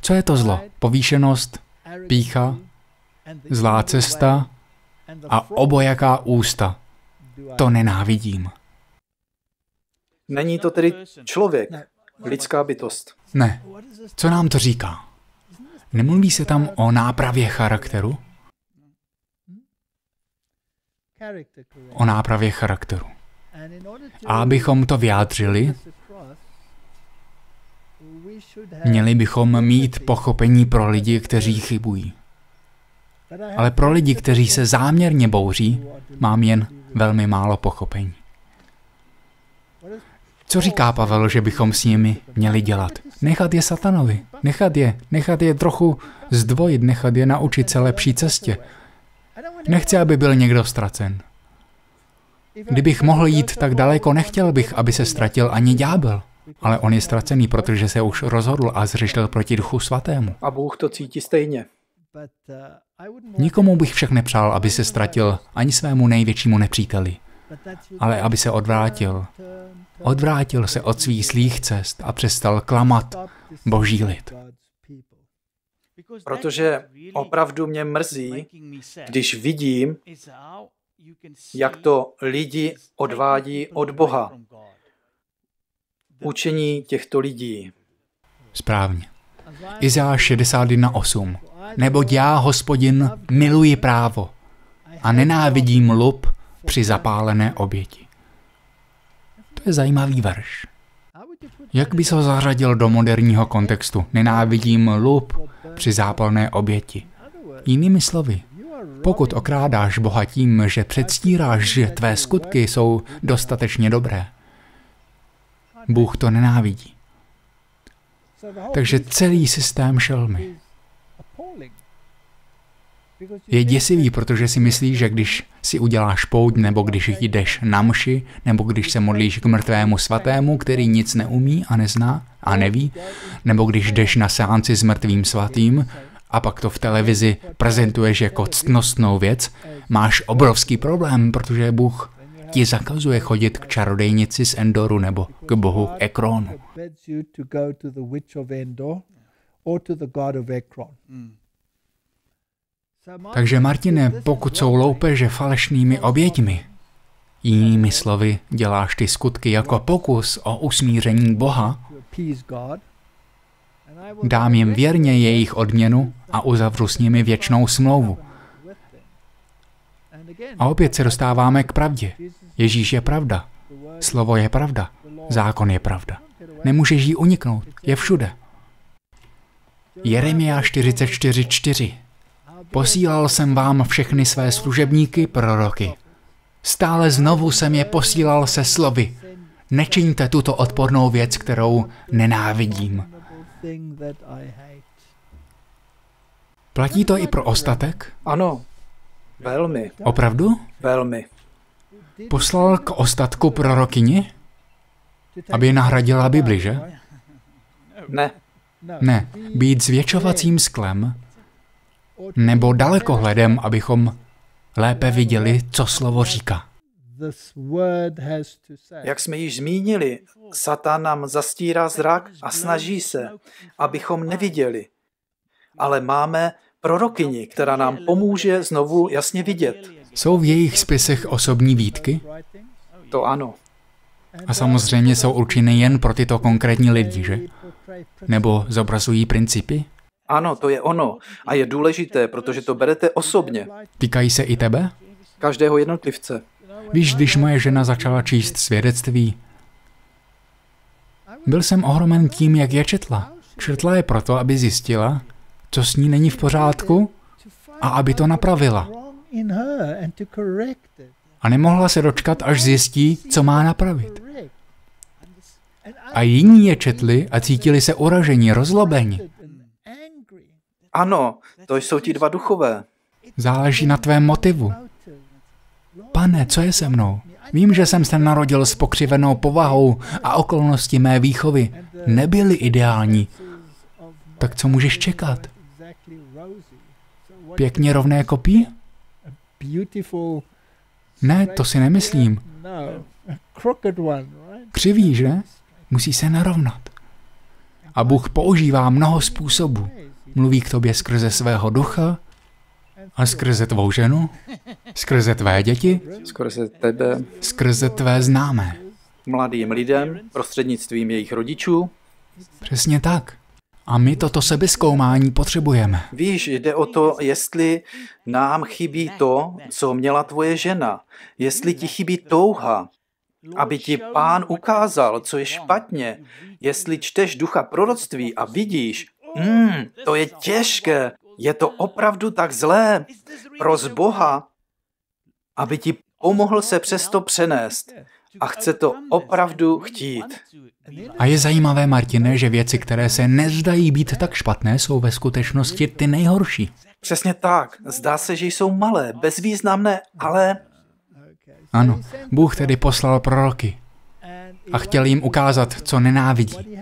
co je to zlo? Povýšenost, pícha, zlá cesta a obojaká ústa. To nenávidím. Není to tedy člověk, lidská bytost. Ne. Co nám to říká? Nemluví se tam o nápravě charakteru? O nápravě charakteru. A abychom to vyjádřili, měli bychom mít pochopení pro lidi, kteří chybují. Ale pro lidi, kteří se záměrně bouří, mám jen velmi málo pochopení. Co říká Pavel, že bychom s nimi měli dělat? Nechat je satanovi, nechat je, nechat je trochu zdvojit, nechat je naučit se lepší cestě. Nechci, aby byl někdo ztracen. Kdybych mohl jít tak daleko, nechtěl bych, aby se ztratil ani ďábel. Ale on je ztracený, protože se už rozhodl a zřešil proti duchu svatému. A Bůh to cítí stejně. Nikomu bych však nepřál, aby se ztratil ani svému největšímu nepříteli, ale aby se odvrátil. Odvrátil se od svých zlých cest a přestal klamat boží lid. Protože opravdu mě mrzí, když vidím, jak to lidi odvádí od Boha. Učení těchto lidí. Správně. Izáš 61.8. Neboť já, hospodin, miluji právo a nenávidím lup při zapálené oběti. To je zajímavý verš. Jak by se ho zařadil do moderního kontextu? Nenávidím lup při zápalné oběti. Jinými slovy, pokud okrádáš Boha tím, že předstíráš, že tvé skutky jsou dostatečně dobré, Bůh to nenávidí. Takže celý systém šelmy je děsivý, protože si myslíš, že když si uděláš pout, nebo když jdeš na mši, nebo když se modlíš k mrtvému svatému, který nic neumí a nezná a neví, nebo když jdeš na seanci s mrtvým svatým a pak to v televizi prezentuješ jako ctnostnou věc, máš obrovský problém, protože Bůh ti zakazuje chodit k čarodejnici z Endoru nebo k bohu Ekronu. Takže Martine, pokud jsou loupeže falešnými oběťmi, jinými slovy, děláš ty skutky jako pokus o usmíření Boha, dám jim věrně jejich odměnu a uzavřu s nimi věčnou smlouvu. A opět se dostáváme k pravdě. Ježíš je pravda. Slovo je pravda. Zákon je pravda. Nemůžeš jí uniknout. Je všude. Jeremia 44.4 Posílal jsem vám všechny své služebníky proroky. Stále znovu jsem je posílal se slovy. Nečiňte tuto odpornou věc, kterou nenávidím. Platí to i pro ostatek? Ano, velmi. Opravdu? Velmi. Poslal k ostatku prorokyni? Aby nahradila Bibli, že? Ne. Ne, být zvětšovacím sklem nebo dalekohledem, abychom lépe viděli, co slovo říká. Jak jsme již zmínili, Satan nám zastírá zrak a snaží se, abychom neviděli. Ale máme prorokyni, která nám pomůže znovu jasně vidět. Jsou v jejich spisech osobní výtky? To ano. A samozřejmě jsou určeny jen pro tyto konkrétní lidi, že? Nebo zobrazují principy? Ano, to je ono. A je důležité, protože to berete osobně. Týkají se i tebe? Každého jednotlivce. Víš, když moje žena začala číst svědectví, byl jsem ohromen tím, jak je četla. Četla je proto, aby zjistila, co s ní není v pořádku a aby to napravila. A nemohla se dočkat, až zjistí, co má napravit. A jiní je četli a cítili se uražení, rozlobení. Ano, to jsou ti dva duchové. Záleží na tvém motivu. Pane, co je se mnou? Vím, že jsem se narodil s pokřivenou povahou a okolnosti mé výchovy nebyly ideální. Tak co můžeš čekat? Pěkně rovné kopí? Ne, to si nemyslím. Křivý, že? Musí se narovnat. A Bůh používá mnoho způsobů. Mluví k tobě skrze svého ducha a skrze tvou ženu, skrze tvé děti, skrze tebe, skrze tvé známé. Mladým lidem, prostřednictvím jejich rodičů. Přesně tak. A my toto sebezkoumání potřebujeme. Víš, jde o to, jestli nám chybí to, co měla tvoje žena. Jestli ti chybí touha, aby ti pán ukázal, co je špatně. Jestli čteš ducha proroctví a vidíš, mm, to je těžké, je to opravdu tak zlé, pros Boha, aby ti pomohl se přesto přenést a chce to opravdu chtít. A je zajímavé, Martine, že věci, které se nezdají být tak špatné, jsou ve skutečnosti ty nejhorší. Přesně tak. Zdá se, že jsou malé, bezvýznamné, ale... Ano, Bůh tedy poslal proroky a chtěl jim ukázat, co nenávidí.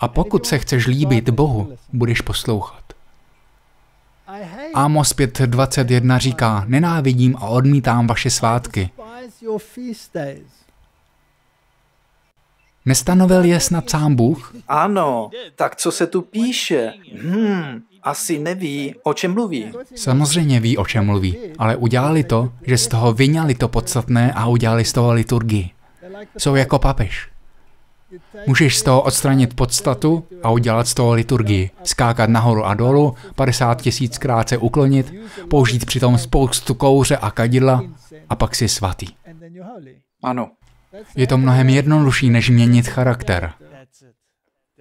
A pokud se chceš líbit Bohu, budeš poslouchat. Amos 5.21 říká, nenávidím a odmítám vaše svátky. Nestanovil je snad sám Bůh? Ano, tak co se tu píše? Hmm, asi neví, o čem mluví. Samozřejmě ví, o čem mluví, ale udělali to, že z toho vyňali to podstatné a udělali z toho liturgii. Jsou jako papež. Můžeš z toho odstranit podstatu a udělat z toho liturgii. Skákat nahoru a dolů, 50 tisíckrát se uklonit, použít přitom spoustu kouře a kadidla a pak si svatý. Ano. Je to mnohem jednodušší, než měnit charakter.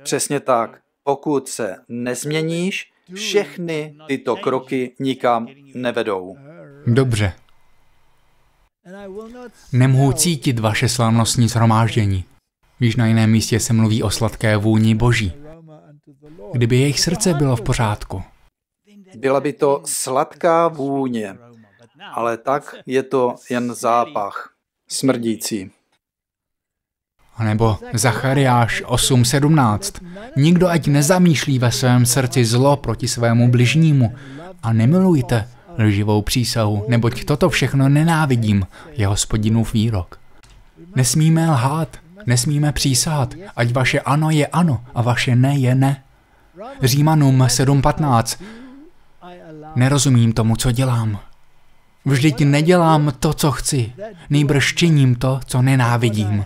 Přesně tak. Pokud se nezměníš, všechny tyto kroky nikam nevedou. Dobře. Nemohu cítit vaše slavnostní shromáždění. Víš, na jiném místě se mluví o sladké vůni boží. Kdyby jejich srdce bylo v pořádku. Byla by to sladká vůně, ale tak je to jen zápach, smrdící. A nebo Zachariáš 8.17. Nikdo ať nezamýšlí ve svém srdci zlo proti svému bližnímu a nemilujte lživou přísahu, neboť toto všechno nenávidím, je hospodinův výrok. Nesmíme lhát, Nesmíme přísát, ať vaše ano je ano a vaše ne je ne. Římanům 7.15. Nerozumím tomu, co dělám. Vždyť nedělám to, co chci, nejbrž činím to, co nenávidím.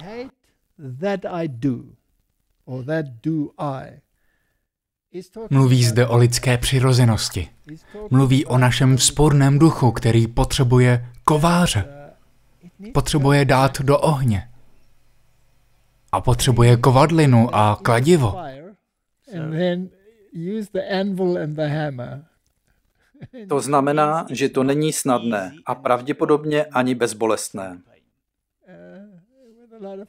Mluví zde o lidské přirozenosti. Mluví o našem sporném duchu, který potřebuje kováře. Potřebuje dát do ohně a potřebuje kovadlinu a kladivo. To znamená, že to není snadné a pravděpodobně ani bezbolestné.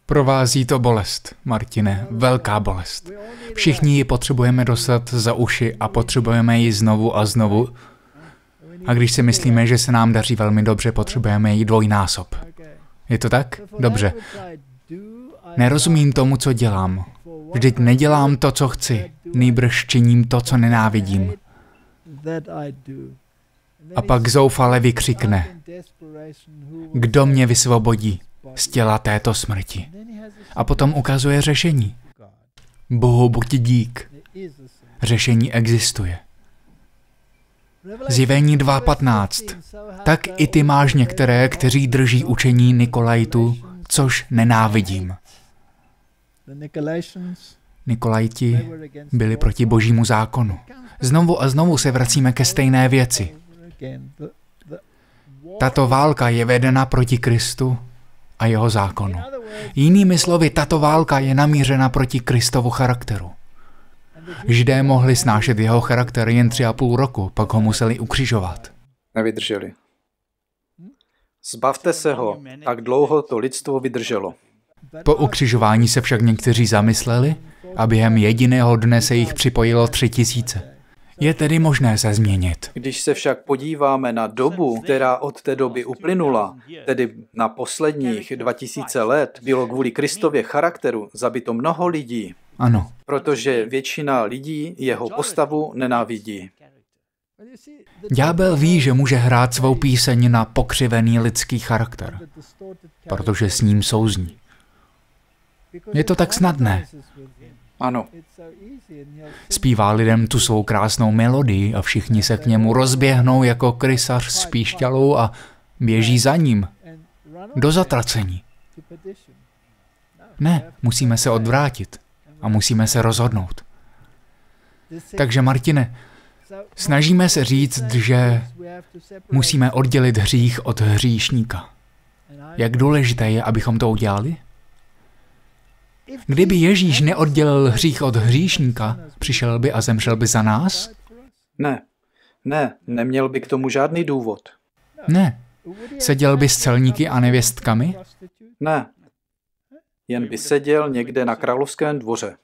Provází to bolest, Martine, velká bolest. Všichni ji potřebujeme dostat za uši a potřebujeme ji znovu a znovu. A když si myslíme, že se nám daří velmi dobře, potřebujeme ji dvojnásob. Je to tak? Dobře. Nerozumím tomu, co dělám. Vždyť nedělám to, co chci, nýbrž činím to, co nenávidím. A pak zoufale vykřikne, kdo mě vysvobodí z těla této smrti. A potom ukazuje řešení. Bohu buď dík. Řešení existuje. Zjevení 2.15. Tak i ty máš některé, kteří drží učení Nikolajtu, což nenávidím. Nikolajti byli proti božímu zákonu. Znovu a znovu se vracíme ke stejné věci. Tato válka je vedena proti Kristu a jeho zákonu. Jinými slovy, tato válka je namířena proti Kristovu charakteru. Židé mohli snášet jeho charakter jen tři a půl roku, pak ho museli ukřižovat. Nevydrželi. Zbavte se ho, tak dlouho to lidstvo vydrželo. Po ukřižování se však někteří zamysleli a během jediného dne se jich připojilo tři tisíce. Je tedy možné se změnit. Když se však podíváme na dobu, která od té doby uplynula, tedy na posledních 2000 let, bylo kvůli Kristově charakteru zabito mnoho lidí. Ano. Protože většina lidí jeho postavu nenávidí. Ďábel ví, že může hrát svou píseň na pokřivený lidský charakter, protože s ním souzní. Je to tak snadné. Ano. Zpívá lidem tu svou krásnou melodii a všichni se k němu rozběhnou jako krysař s píšťalou a běží za ním. Do zatracení. Ne, musíme se odvrátit a musíme se rozhodnout. Takže Martine, snažíme se říct, že musíme oddělit hřích od hříšníka. Jak důležité je, abychom to udělali? Kdyby Ježíš neoddělil hřích od hříšníka, přišel by a zemřel by za nás? Ne, ne, neměl by k tomu žádný důvod. Ne. Seděl by s celníky a nevěstkami? Ne. Jen by seděl někde na královském dvoře.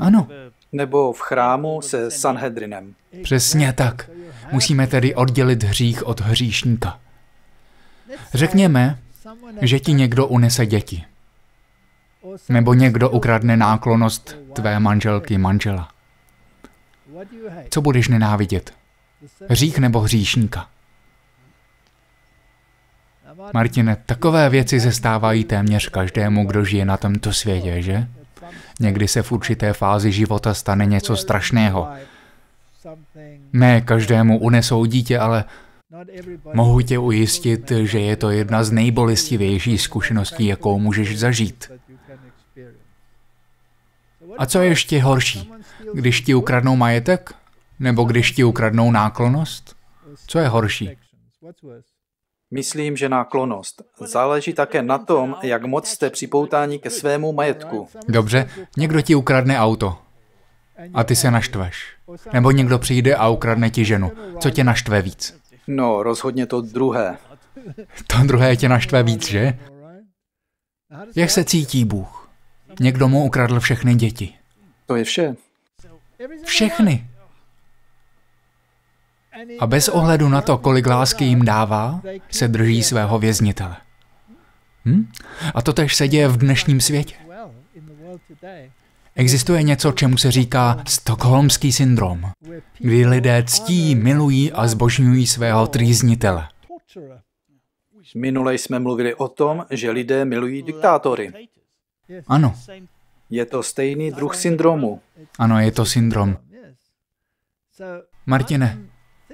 Ano. Nebo v chrámu se Sanhedrinem. Přesně tak. Musíme tedy oddělit hřích od hříšníka. Řekněme, že ti někdo unese děti. Nebo někdo ukradne náklonost tvé manželky, manžela. Co budeš nenávidět? Hřích nebo hříšníka? Martine, takové věci se stávají téměř každému, kdo žije na tomto světě, že? Někdy se v určité fázi života stane něco strašného. Ne každému unesou dítě, ale mohu tě ujistit, že je to jedna z nejbolestivějších zkušeností, jakou můžeš zažít. A co je ještě horší? Když ti ukradnou majetek? Nebo když ti ukradnou náklonost? Co je horší? Myslím, že náklonost. Záleží také na tom, jak moc jste připoutáni ke svému majetku. Dobře, někdo ti ukradne auto. A ty se naštveš. Nebo někdo přijde a ukradne ti ženu. Co tě naštve víc? No, rozhodně to druhé. To druhé tě naštve víc, že? Jak se cítí Bůh? Někdo mu ukradl všechny děti. To je vše. Všechny. A bez ohledu na to, kolik lásky jim dává, se drží svého věznitele. Hm? A to tež se děje v dnešním světě. Existuje něco, čemu se říká stokholmský syndrom, kdy lidé ctí, milují a zbožňují svého trýznitele. Minule jsme mluvili o tom, že lidé milují diktátory. Ano. Je to stejný druh syndromu. Ano, je to syndrom. Martine,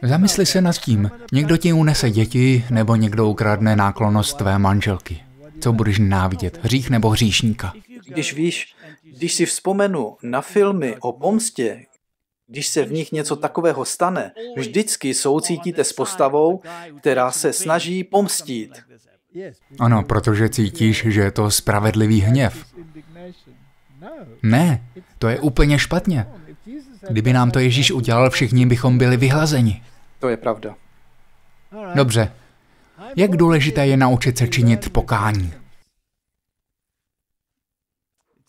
zamysli se nad tím. Někdo ti unese děti, nebo někdo ukradne náklonost tvé manželky. Co budeš nenávidět, hřích nebo hříšníka? Když víš, když si vzpomenu na filmy o pomstě, když se v nich něco takového stane, vždycky soucítíte s postavou, která se snaží pomstít. Ano, protože cítíš, že je to spravedlivý hněv. Ne, to je úplně špatně. Kdyby nám to Ježíš udělal, všichni bychom byli vyhlazeni. To je pravda. Dobře. Jak důležité je naučit se činit pokání?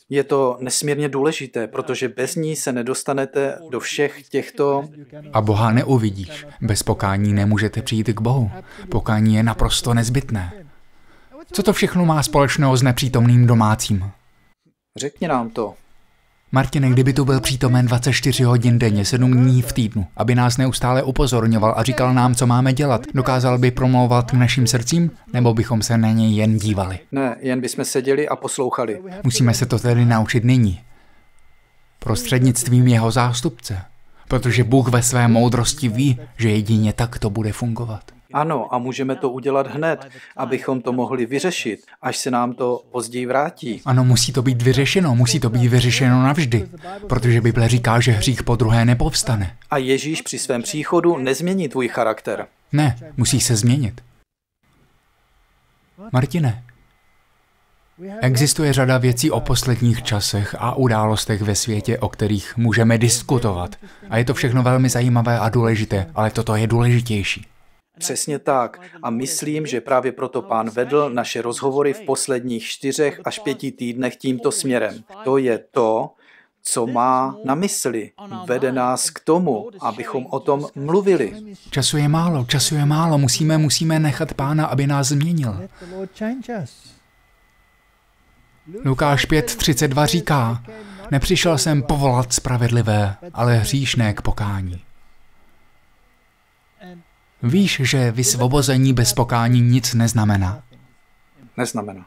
Je to nesmírně důležité, protože bez ní se nedostanete do všech těchto... A Boha neuvidíš. Bez pokání nemůžete přijít k Bohu. Pokání je naprosto nezbytné. Co to všechno má společného s nepřítomným domácím? Řekni nám to. Martine, kdyby tu byl přítomen 24 hodin denně, 7 dní v týdnu, aby nás neustále upozorňoval a říkal nám, co máme dělat, dokázal by promlouvat k našim srdcím, nebo bychom se na něj jen dívali? Ne, jen bychom seděli a poslouchali. Musíme se to tedy naučit nyní. Prostřednictvím jeho zástupce. Protože Bůh ve své moudrosti ví, že jedině tak to bude fungovat. Ano, a můžeme to udělat hned, abychom to mohli vyřešit, až se nám to později vrátí. Ano, musí to být vyřešeno, musí to být vyřešeno navždy, protože Bible říká, že hřích po druhé nepovstane. A Ježíš při svém příchodu nezmění tvůj charakter. Ne, musí se změnit. Martine, Existuje řada věcí o posledních časech a událostech ve světě, o kterých můžeme diskutovat. A je to všechno velmi zajímavé a důležité, ale toto je důležitější. Přesně tak. A myslím, že právě proto pán vedl naše rozhovory v posledních čtyřech až pěti týdnech tímto směrem. To je to, co má na mysli. Vede nás k tomu, abychom o tom mluvili. Času je málo, času je málo. Musíme, musíme nechat pána, aby nás změnil. Lukáš 5.32 říká, Nepřišel jsem povolat spravedlivé, ale hříšné k pokání. Víš, že vysvobození bez pokání nic neznamená. Neznamená.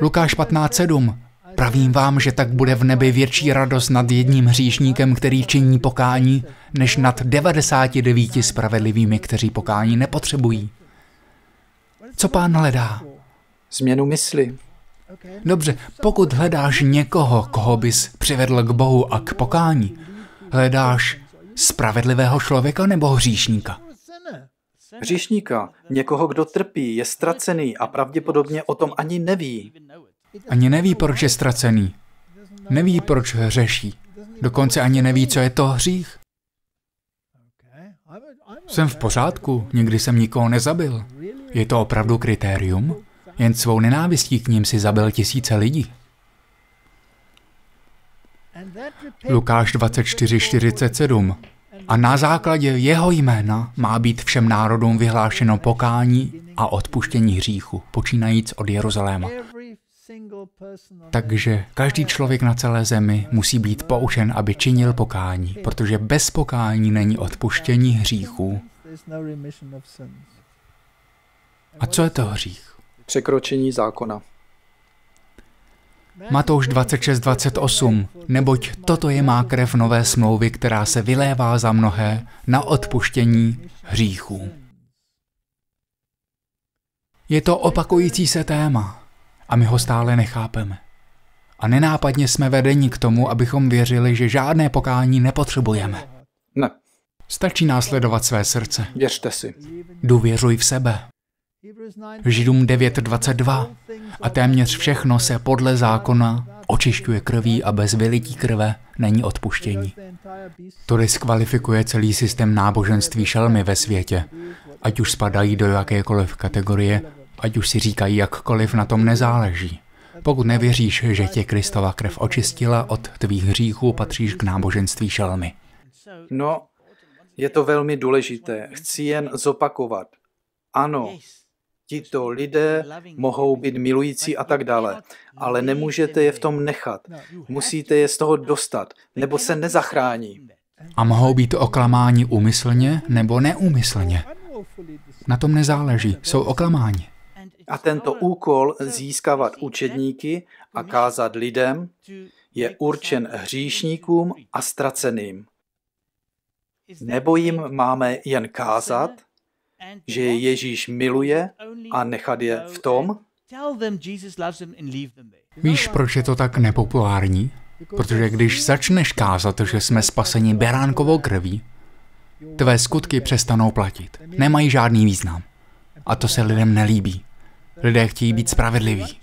Lukáš 15.7. Pravím vám, že tak bude v nebi větší radost nad jedním hříšníkem, který činí pokání, než nad 99 spravedlivými, kteří pokání nepotřebují. Co pán hledá? Změnu mysli. Dobře, pokud hledáš někoho, koho bys přivedl k Bohu a k pokání, hledáš spravedlivého člověka nebo hříšníka? Hříšníka, někoho, kdo trpí, je ztracený a pravděpodobně o tom ani neví. Ani neví, proč je ztracený. Neví, proč hřeší. Dokonce ani neví, co je to hřích. Jsem v pořádku, nikdy jsem nikoho nezabil. Je to opravdu kritérium? Jen svou nenávistí k ním si zabil tisíce lidí. Lukáš 24.47 A na základě jeho jména má být všem národům vyhlášeno pokání a odpuštění hříchu, počínajíc od Jeruzaléma. Takže každý člověk na celé zemi musí být poučen, aby činil pokání, protože bez pokání není odpuštění hříchů. A co je to hřích? Překročení zákona. Matouš 26.28. Neboť toto je má krev nové smlouvy, která se vylévá za mnohé na odpuštění hříchů. Je to opakující se téma a my ho stále nechápeme. A nenápadně jsme vedeni k tomu, abychom věřili, že žádné pokání nepotřebujeme. Ne. Stačí následovat své srdce. Věřte si. Důvěřuj v sebe. Židům 9.22 a téměř všechno se podle zákona očišťuje krví a bez vylití krve není odpuštění. To diskvalifikuje celý systém náboženství šelmy ve světě, ať už spadají do jakékoliv kategorie, ať už si říkají jakkoliv, na tom nezáleží. Pokud nevěříš, že tě Kristova krev očistila od tvých hříchů, patříš k náboženství šelmy. No, je to velmi důležité. Chci jen zopakovat. Ano, tito lidé mohou být milující a tak dále, ale nemůžete je v tom nechat. Musíte je z toho dostat, nebo se nezachrání. A mohou být oklamáni úmyslně nebo neúmyslně. Na tom nezáleží, jsou oklamáni. A tento úkol získávat učedníky a kázat lidem je určen hříšníkům a ztraceným. Nebo jim máme jen kázat, že je Ježíš miluje a nechat je v tom? Víš, proč je to tak nepopulární? Protože když začneš kázat, že jsme spaseni beránkovou krví, tvé skutky přestanou platit. Nemají žádný význam. A to se lidem nelíbí. Lidé chtějí být spravedliví.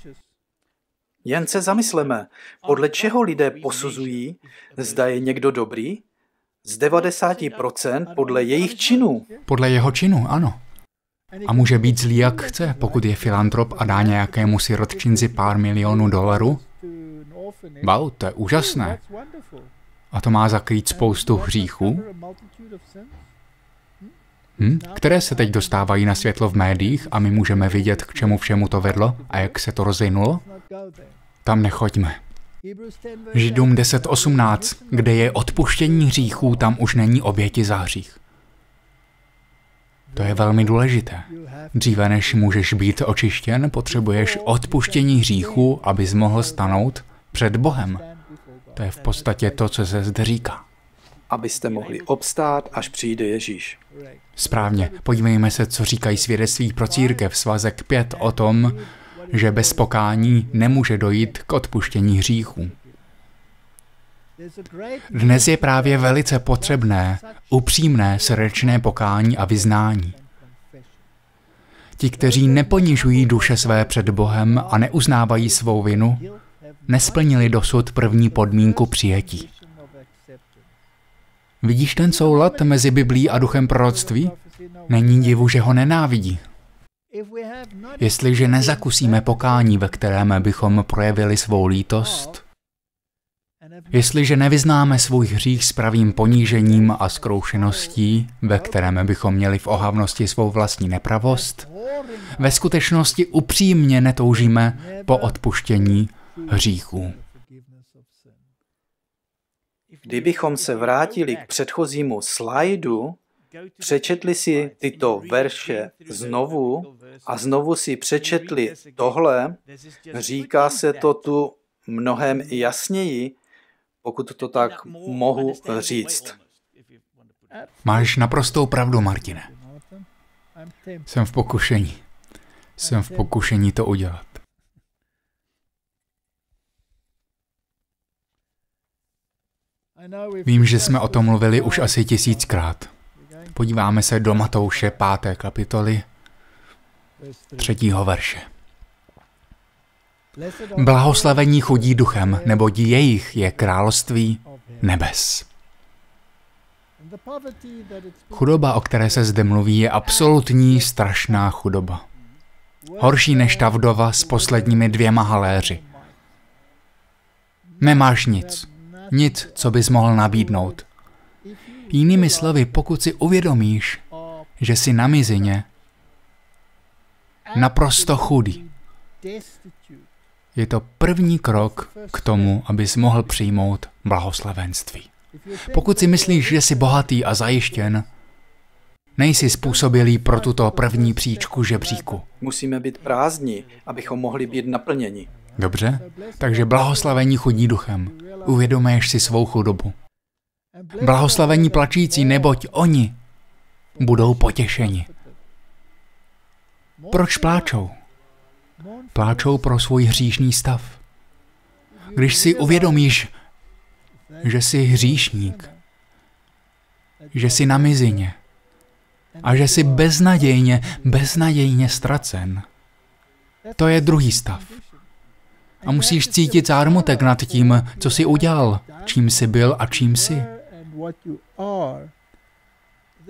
Jen se zamysleme, podle čeho lidé posuzují, zda je někdo dobrý z 90% podle jejich činů. Podle jeho činů, ano. A může být zlý, jak chce, pokud je filantrop a dá nějakému sirotčinci pár milionů dolarů. Wow, to je úžasné. A to má zakrýt spoustu hříchů, hm? které se teď dostávají na světlo v médiích a my můžeme vidět, k čemu všemu to vedlo a jak se to rozvinulo. Tam nechoďme. Židům 10.18, kde je odpuštění hříchů, tam už není oběti za hřích. To je velmi důležité. Dříve než můžeš být očištěn, potřebuješ odpuštění hříchů, abys mohl stanout před Bohem. To je v podstatě to, co se zde říká. Abyste mohli obstát, až přijde Ježíš. Správně. Podívejme se, co říkají svědectví pro církev svazek 5 o tom, že bez pokání nemůže dojít k odpuštění hříchů. Dnes je právě velice potřebné upřímné srdečné pokání a vyznání. Ti, kteří neponižují duše své před Bohem a neuznávají svou vinu, nesplnili dosud první podmínku přijetí. Vidíš ten soulad mezi Biblí a duchem proroctví? Není divu, že ho nenávidí. Jestliže nezakusíme pokání, ve kterém bychom projevili svou lítost, jestliže nevyznáme svůj hřích s pravým ponížením a zkroušeností, ve kterém bychom měli v ohavnosti svou vlastní nepravost, ve skutečnosti upřímně netoužíme po odpuštění hříchů. Kdybychom se vrátili k předchozímu slajdu, přečetli si tyto verše znovu a znovu si přečetli tohle, říká se to tu mnohem jasněji, pokud to tak mohu říct. Máš naprostou pravdu, Martine. Jsem v pokušení. Jsem v pokušení to udělat. Vím, že jsme o tom mluvili už asi tisíckrát. Podíváme se do Matouše páté kapitoly, třetího verše. Blahoslavení chodí duchem, neboť jejich je království nebes. Chudoba, o které se zde mluví, je absolutní strašná chudoba. Horší než ta vdova s posledními dvěma haléři. Nemáš nic. Nic, co bys mohl nabídnout. Jinými slovy, pokud si uvědomíš, že jsi na mizině, naprosto chudý, je to první krok k tomu, abys mohl přijmout blahoslavenství. Pokud si myslíš, že jsi bohatý a zajištěn, nejsi způsobilý pro tuto první příčku žebříku. Musíme být prázdní, abychom mohli být naplněni. Dobře, takže blahoslavení chudí duchem. Uvědomuješ si svou chudobu. Blahoslavení plačící, neboť oni budou potěšeni. Proč pláčou? Pláčou pro svůj hříšný stav. Když si uvědomíš, že jsi hříšník, že jsi na mizině a že jsi beznadějně, beznadějně ztracen, to je druhý stav. A musíš cítit zármutek nad tím, co jsi udělal, čím jsi byl a čím jsi.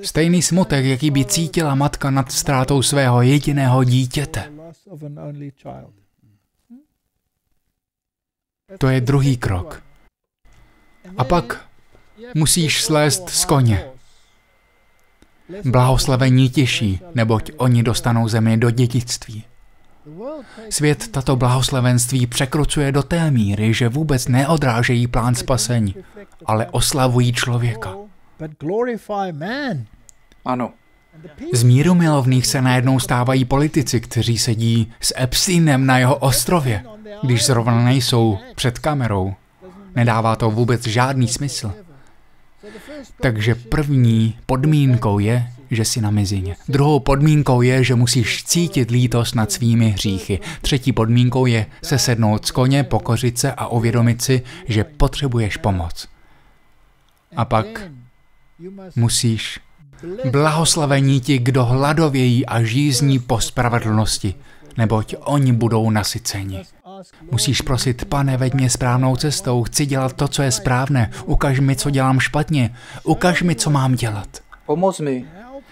Stejný smutek, jaký by cítila matka nad ztrátou svého jediného dítěte. To je druhý krok. A pak musíš slést z koně. Blahoslavení těší, neboť oni dostanou zemi do dědictví. Svět tato blahoslavenství překrucuje do té míry, že vůbec neodrážejí plán spasení, ale oslavují člověka. Ano. Z míru milovných se najednou stávají politici, kteří sedí s Epsteinem na jeho ostrově, když zrovna nejsou před kamerou. Nedává to vůbec žádný smysl. Takže první podmínkou je, že jsi na mizině. Druhou podmínkou je, že musíš cítit lítost nad svými hříchy. Třetí podmínkou je se sednout z koně, pokořit se a uvědomit si, že potřebuješ pomoc. A pak musíš blahoslavení ti, kdo hladovějí a žízní po spravedlnosti, neboť oni budou nasyceni. Musíš prosit, pane, veď mě správnou cestou, chci dělat to, co je správné, ukaž mi, co dělám špatně, ukaž mi, co mám dělat. Pomoz mi.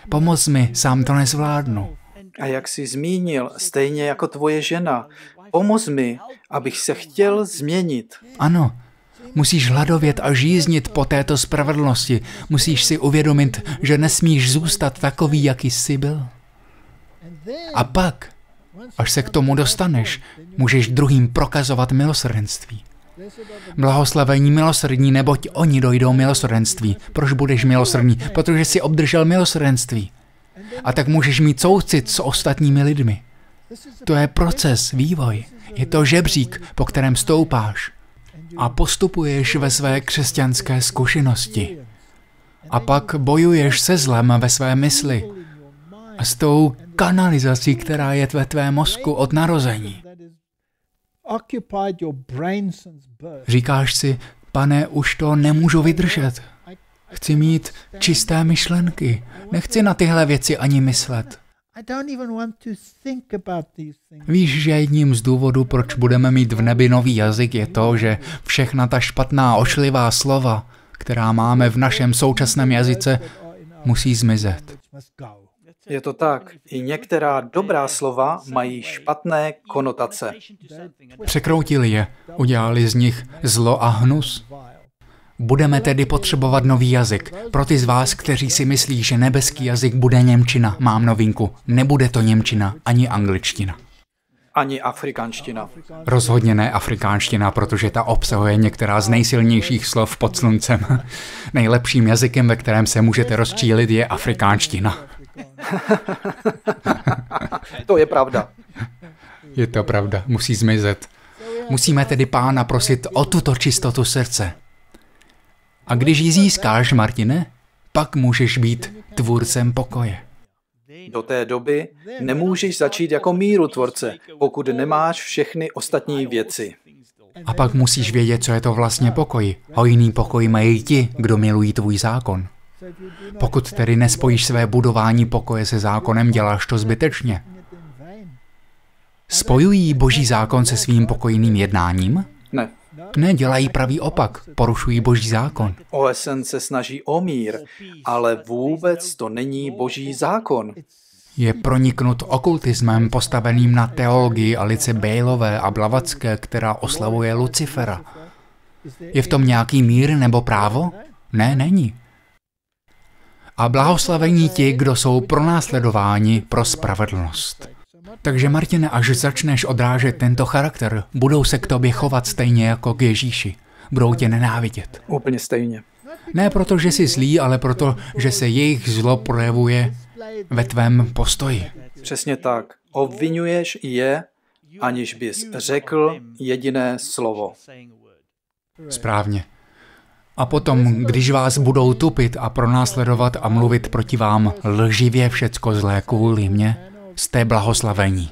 Pomoz mi, sám to nezvládnu. A jak jsi zmínil, stejně jako tvoje žena, pomoz mi, abych se chtěl změnit. Ano, Musíš hladovět a žíznit po této spravedlnosti. Musíš si uvědomit, že nesmíš zůstat takový, jaký jsi byl. A pak, až se k tomu dostaneš, můžeš druhým prokazovat milosrdenství. Blahoslavení milosrdní, neboť oni dojdou milosrdenství. Proč budeš milosrdný? Protože jsi obdržel milosrdenství. A tak můžeš mít soucit s ostatními lidmi. To je proces, vývoj. Je to žebřík, po kterém stoupáš a postupuješ ve své křesťanské zkušenosti. A pak bojuješ se zlem ve své mysli a s tou kanalizací, která je ve tvém mozku od narození. Říkáš si, pane, už to nemůžu vydržet. Chci mít čisté myšlenky. Nechci na tyhle věci ani myslet. Víš, že jedním z důvodů, proč budeme mít v nebi nový jazyk, je to, že všechna ta špatná, ošlivá slova, která máme v našem současném jazyce, musí zmizet. Je to tak. I některá dobrá slova mají špatné konotace. Překroutili je, udělali z nich zlo a hnus. Budeme tedy potřebovat nový jazyk. Pro ty z vás, kteří si myslí, že nebeský jazyk bude Němčina, mám novinku. Nebude to Němčina ani angličtina. Ani afrikánština. Rozhodně ne afrikánština, protože ta obsahuje některá z nejsilnějších slov pod sluncem. Nejlepším jazykem, ve kterém se můžete rozčílit, je afrikánština. To je pravda. Je to pravda, musí zmizet. Musíme tedy pána prosit o tuto čistotu srdce. A když ji získáš, Martine, pak můžeš být tvůrcem pokoje. Do té doby nemůžeš začít jako míru tvorce, pokud nemáš všechny ostatní věci. A pak musíš vědět, co je to vlastně pokoj. Hojný pokoj mají ti, kdo milují tvůj zákon. Pokud tedy nespojíš své budování pokoje se zákonem, děláš to zbytečně. Spojují boží zákon se svým pokojným jednáním? Ne. Ne, dělají pravý opak, porušují boží zákon. OSN se snaží o mír, ale vůbec to není boží zákon. Je proniknut okultismem postaveným na teologii Alice Bejlové a Blavacké, která oslavuje Lucifera. Je v tom nějaký mír nebo právo? Ne, není. A blahoslavení ti, kdo jsou pronásledováni pro spravedlnost. Takže Martine, až začneš odrážet tento charakter, budou se k tobě chovat stejně jako k Ježíši. Budou tě nenávidět. Úplně stejně. Ne proto, že jsi zlý, ale proto, že se jejich zlo projevuje ve tvém postoji. Přesně tak. Obvinuješ je, aniž bys řekl jediné slovo. Správně. A potom, když vás budou tupit a pronásledovat a mluvit proti vám lživě všecko zlé kvůli mě, jste blahoslavení.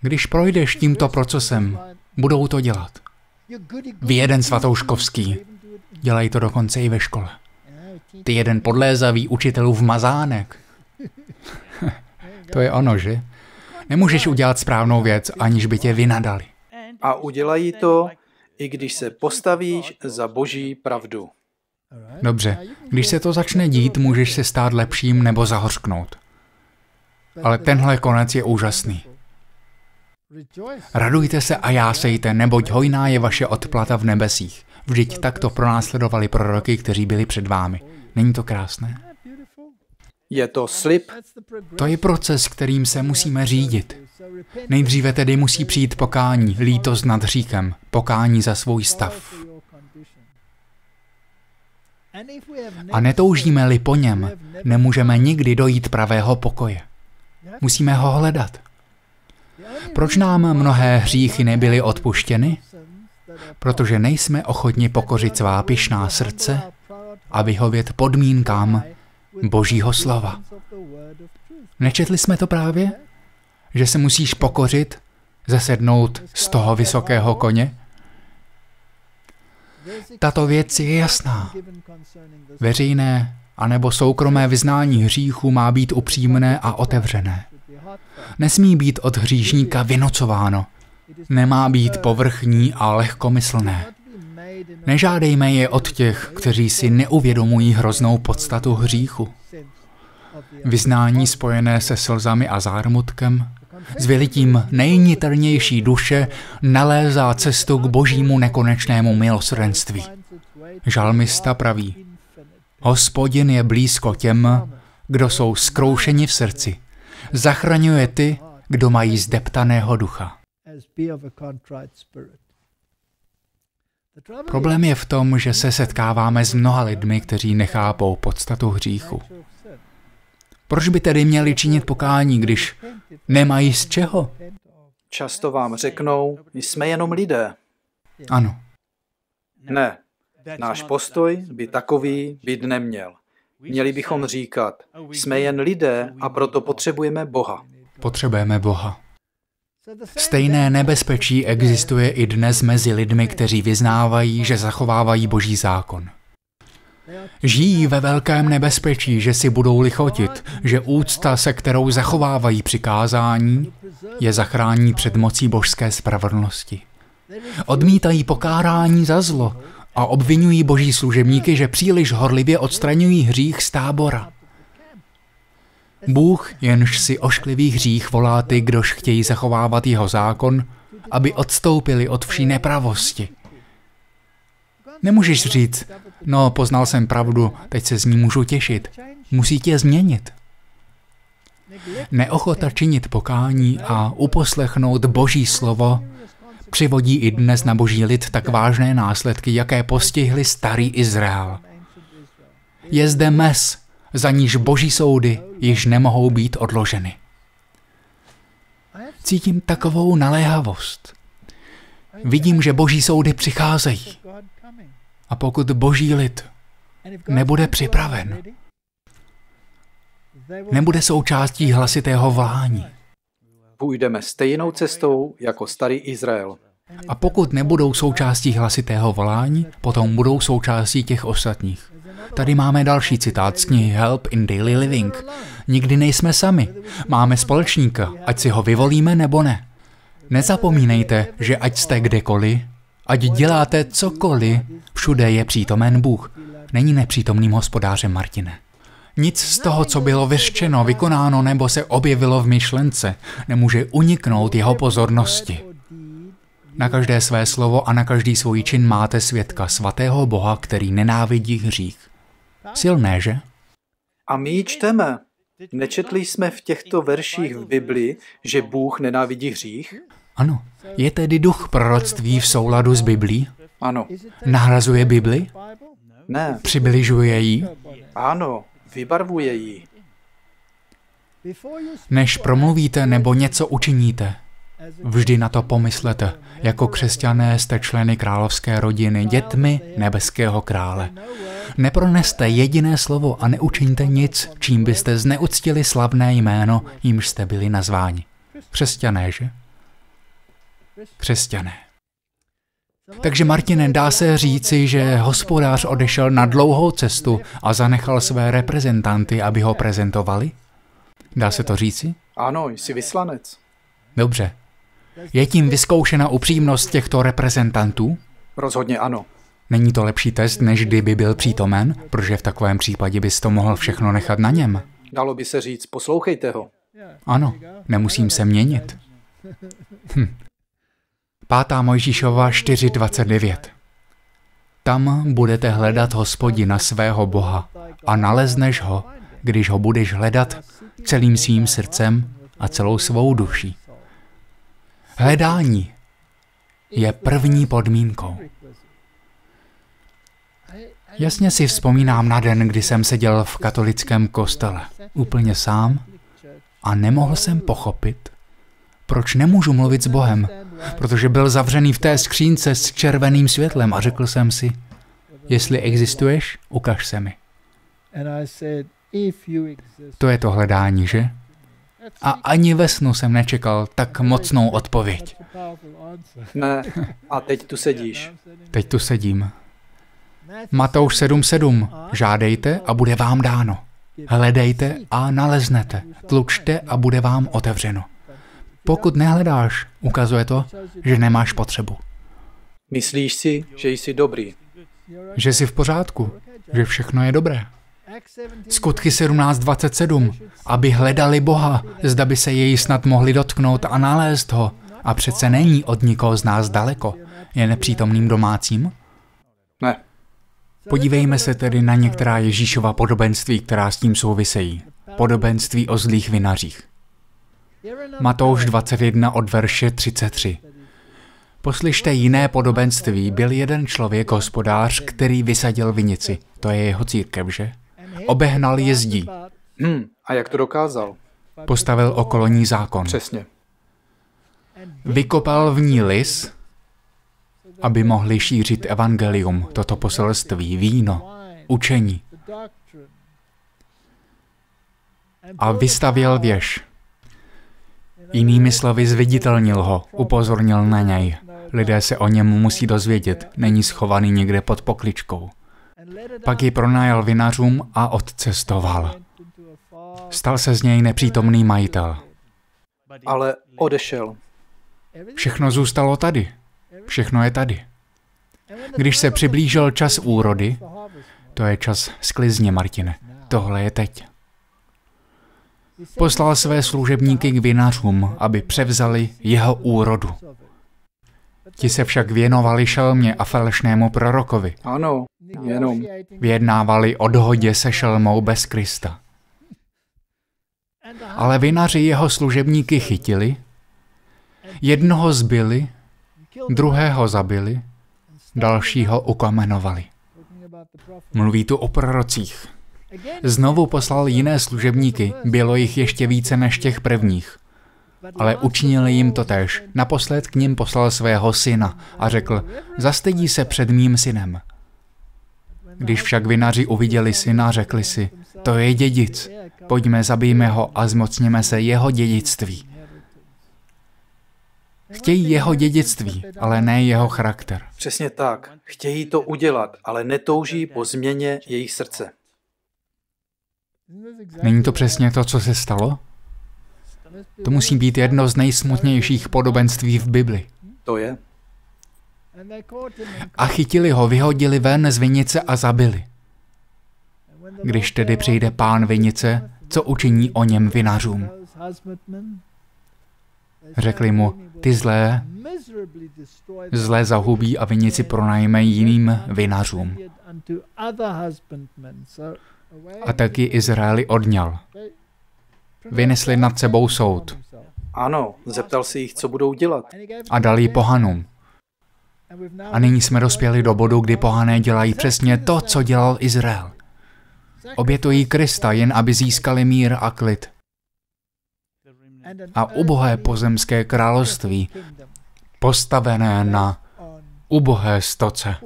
Když projdeš tímto procesem, budou to dělat. Vy jeden svatouškovský, dělají to dokonce i ve škole. Ty jeden podlézavý učitelův mazánek. to je ono, že? Nemůžeš udělat správnou věc, aniž by tě vynadali. A udělají to, i když se postavíš za boží pravdu. Dobře, když se to začne dít, můžeš se stát lepším nebo zahořknout. Ale tenhle konec je úžasný. Radujte se a jásejte, neboť hojná je vaše odplata v nebesích. Vždyť takto pronásledovali proroky, kteří byli před vámi. Není to krásné? Je to slib? To je proces, kterým se musíme řídit. Nejdříve tedy musí přijít pokání, lítost nad říkem, pokání za svůj stav. A netoužíme-li po něm, nemůžeme nikdy dojít pravého pokoje. Musíme ho hledat. Proč nám mnohé hříchy nebyly odpuštěny? Protože nejsme ochotni pokořit svá pišná srdce a vyhovět podmínkám Božího slova. Nečetli jsme to právě? Že se musíš pokořit, zasednout z toho vysokého koně? Tato věc je jasná. Veřejné anebo soukromé vyznání hříchu má být upřímné a otevřené. Nesmí být od hříšníka vynocováno. Nemá být povrchní a lehkomyslné. Nežádejme je od těch, kteří si neuvědomují hroznou podstatu hříchu. Vyznání spojené se slzami a zármutkem, s vylitím nejniternější duše nalézá cestu k božímu nekonečnému milosrdenství. Žalmista praví, Hospodin je blízko těm, kdo jsou zkroušeni v srdci. Zachraňuje ty, kdo mají zdeptaného ducha. Problém je v tom, že se setkáváme s mnoha lidmi, kteří nechápou podstatu hříchu. Proč by tedy měli činit pokání, když nemají z čeho? Často vám řeknou, jsme jenom lidé. Ano. Ne, náš postoj by takový být neměl. Měli bychom říkat, jsme jen lidé a proto potřebujeme Boha. Potřebujeme Boha. Stejné nebezpečí existuje i dnes mezi lidmi, kteří vyznávají, že zachovávají boží zákon. Žijí ve velkém nebezpečí, že si budou lichotit, že úcta, se kterou zachovávají přikázání, je zachrání před mocí božské spravedlnosti. Odmítají pokárání za zlo a obvinují boží služebníky, že příliš horlivě odstraňují hřích z tábora. Bůh, jenž si ošklivý hřích volá ty, kdož chtějí zachovávat jeho zákon, aby odstoupili od vší nepravosti. Nemůžeš říct, no poznal jsem pravdu, teď se z ní můžu těšit. Musí tě změnit. Neochota činit pokání a uposlechnout Boží slovo přivodí i dnes na Boží lid tak vážné následky, jaké postihly starý Izrael. Je zde mes, za níž Boží soudy již nemohou být odloženy. Cítím takovou naléhavost. Vidím, že Boží soudy přicházejí. A pokud Boží lid nebude připraven, nebude součástí hlasitého volání. Půjdeme stejnou cestou jako starý Izrael. A pokud nebudou součástí hlasitého volání, potom budou součástí těch ostatních. Tady máme další citát z knihy Help in Daily Living. Nikdy nejsme sami. Máme společníka, ať si ho vyvolíme nebo ne. Nezapomínejte, že ať jste kdekoliv, ať děláte cokoliv, všude je přítomen Bůh. Není nepřítomným hospodářem Martine. Nic z toho, co bylo vyřčeno, vykonáno nebo se objevilo v myšlence, nemůže uniknout jeho pozornosti. Na každé své slovo a na každý svůj čin máte svědka svatého Boha, který nenávidí hřích. Silné, že? A my čteme. Nečetli jsme v těchto verších v Biblii, že Bůh nenávidí hřích? Ano. Je tedy duch proroctví v souladu s Biblí? Ano. Nahrazuje Bibli? Ne. Přibližuje ji? Ano, vybarvuje ji. Než promluvíte nebo něco učiníte, vždy na to pomyslete. Jako křesťané jste členy královské rodiny, dětmi nebeského krále. Neproneste jediné slovo a neučiňte nic, čím byste zneuctili slavné jméno, jímž jste byli nazváni. Křesťané, že? Křesťané. Takže Martine, dá se říci, že hospodář odešel na dlouhou cestu a zanechal své reprezentanty, aby ho prezentovali? Dá se to říci? Ano, jsi vyslanec. Dobře. Je tím vyzkoušena upřímnost těchto reprezentantů? Rozhodně ano. Není to lepší test, než kdyby byl přítomen, protože v takovém případě bys to mohl všechno nechat na něm. Dalo by se říct, poslouchejte ho. Ano, nemusím se měnit. Hm. 5. Mojžíšova 4.29 Tam budete hledat hospodina svého Boha a nalezneš ho, když ho budeš hledat celým svým srdcem a celou svou duší. Hledání je první podmínkou. Jasně si vzpomínám na den, kdy jsem seděl v katolickém kostele, úplně sám, a nemohl jsem pochopit, proč nemůžu mluvit s Bohem, protože byl zavřený v té skřínce s červeným světlem a řekl jsem si, jestli existuješ, ukaž se mi. To je to hledání, že? A ani ve snu jsem nečekal tak mocnou odpověď. Ne, a teď tu sedíš. Teď tu sedím. Matouš 7.7. Žádejte a bude vám dáno. Hledejte a naleznete. Tlučte a bude vám otevřeno. Pokud nehledáš, ukazuje to, že nemáš potřebu. Myslíš si, že jsi dobrý? Že jsi v pořádku, že všechno je dobré. Skutky 17.27. Aby hledali Boha, zda by se jej snad mohli dotknout a nalézt ho. A přece není od nikoho z nás daleko. Je nepřítomným domácím? Ne. Podívejme se tedy na některá Ježíšova podobenství, která s tím souvisejí. Podobenství o zlých vinařích. Matouš 21 od verše 33. Poslyšte jiné podobenství. Byl jeden člověk, hospodář, který vysadil vinici. To je jeho církev, že? Obehnal jezdí. Hmm, a jak to dokázal? Postavil okolo ní zákon. Přesně. Vykopal v ní lis, aby mohli šířit evangelium, toto poselství, víno, učení. A vystavěl věž. Jinými slovy zviditelnil ho, upozornil na něj. Lidé se o něm musí dozvědět, není schovaný někde pod pokličkou. Pak ji pronajal vinařům a odcestoval. Stal se z něj nepřítomný majitel. Ale odešel. Všechno zůstalo tady. Všechno je tady. Když se přiblížil čas úrody, to je čas sklizně, Martine. Tohle je teď. Poslal své služebníky k vinařům, aby převzali jeho úrodu. Ti se však věnovali šelmě a falešnému prorokovi. Ano, jenom. Vyjednávali o dohodě se šelmou bez Krista. Ale vinaři jeho služebníky chytili, jednoho zbyli, druhého zabili, dalšího ukamenovali. Mluví tu o prorocích. Znovu poslal jiné služebníky, bylo jich ještě více než těch prvních. Ale učinili jim to tež. Naposled k ním poslal svého syna a řekl, zastydí se před mým synem. Když však vinaři uviděli syna, řekli si, to je dědic, pojďme zabijme ho a zmocněme se jeho dědictví. Chtějí jeho dědictví, ale ne jeho charakter. Přesně tak. Chtějí to udělat, ale netouží po změně jejich srdce. Není to přesně to, co se stalo? To musí být jedno z nejsmutnějších podobenství v Bibli. To je. A chytili ho, vyhodili ven z vinice a zabili. Když tedy přijde pán vinice, co učiní o něm vinařům? Řekli mu, ty zlé, zlé zahubí a vinici pronajme jiným vinařům. A taky Izraeli odňal. Vynesli nad sebou soud. Ano, zeptal se jich, co budou dělat. A dali ji pohanům. A nyní jsme dospěli do bodu, kdy pohané dělají přesně to, co dělal Izrael. Obětují Krista, jen aby získali mír a klid. A ubohé pozemské království, postavené na ubohé stoce.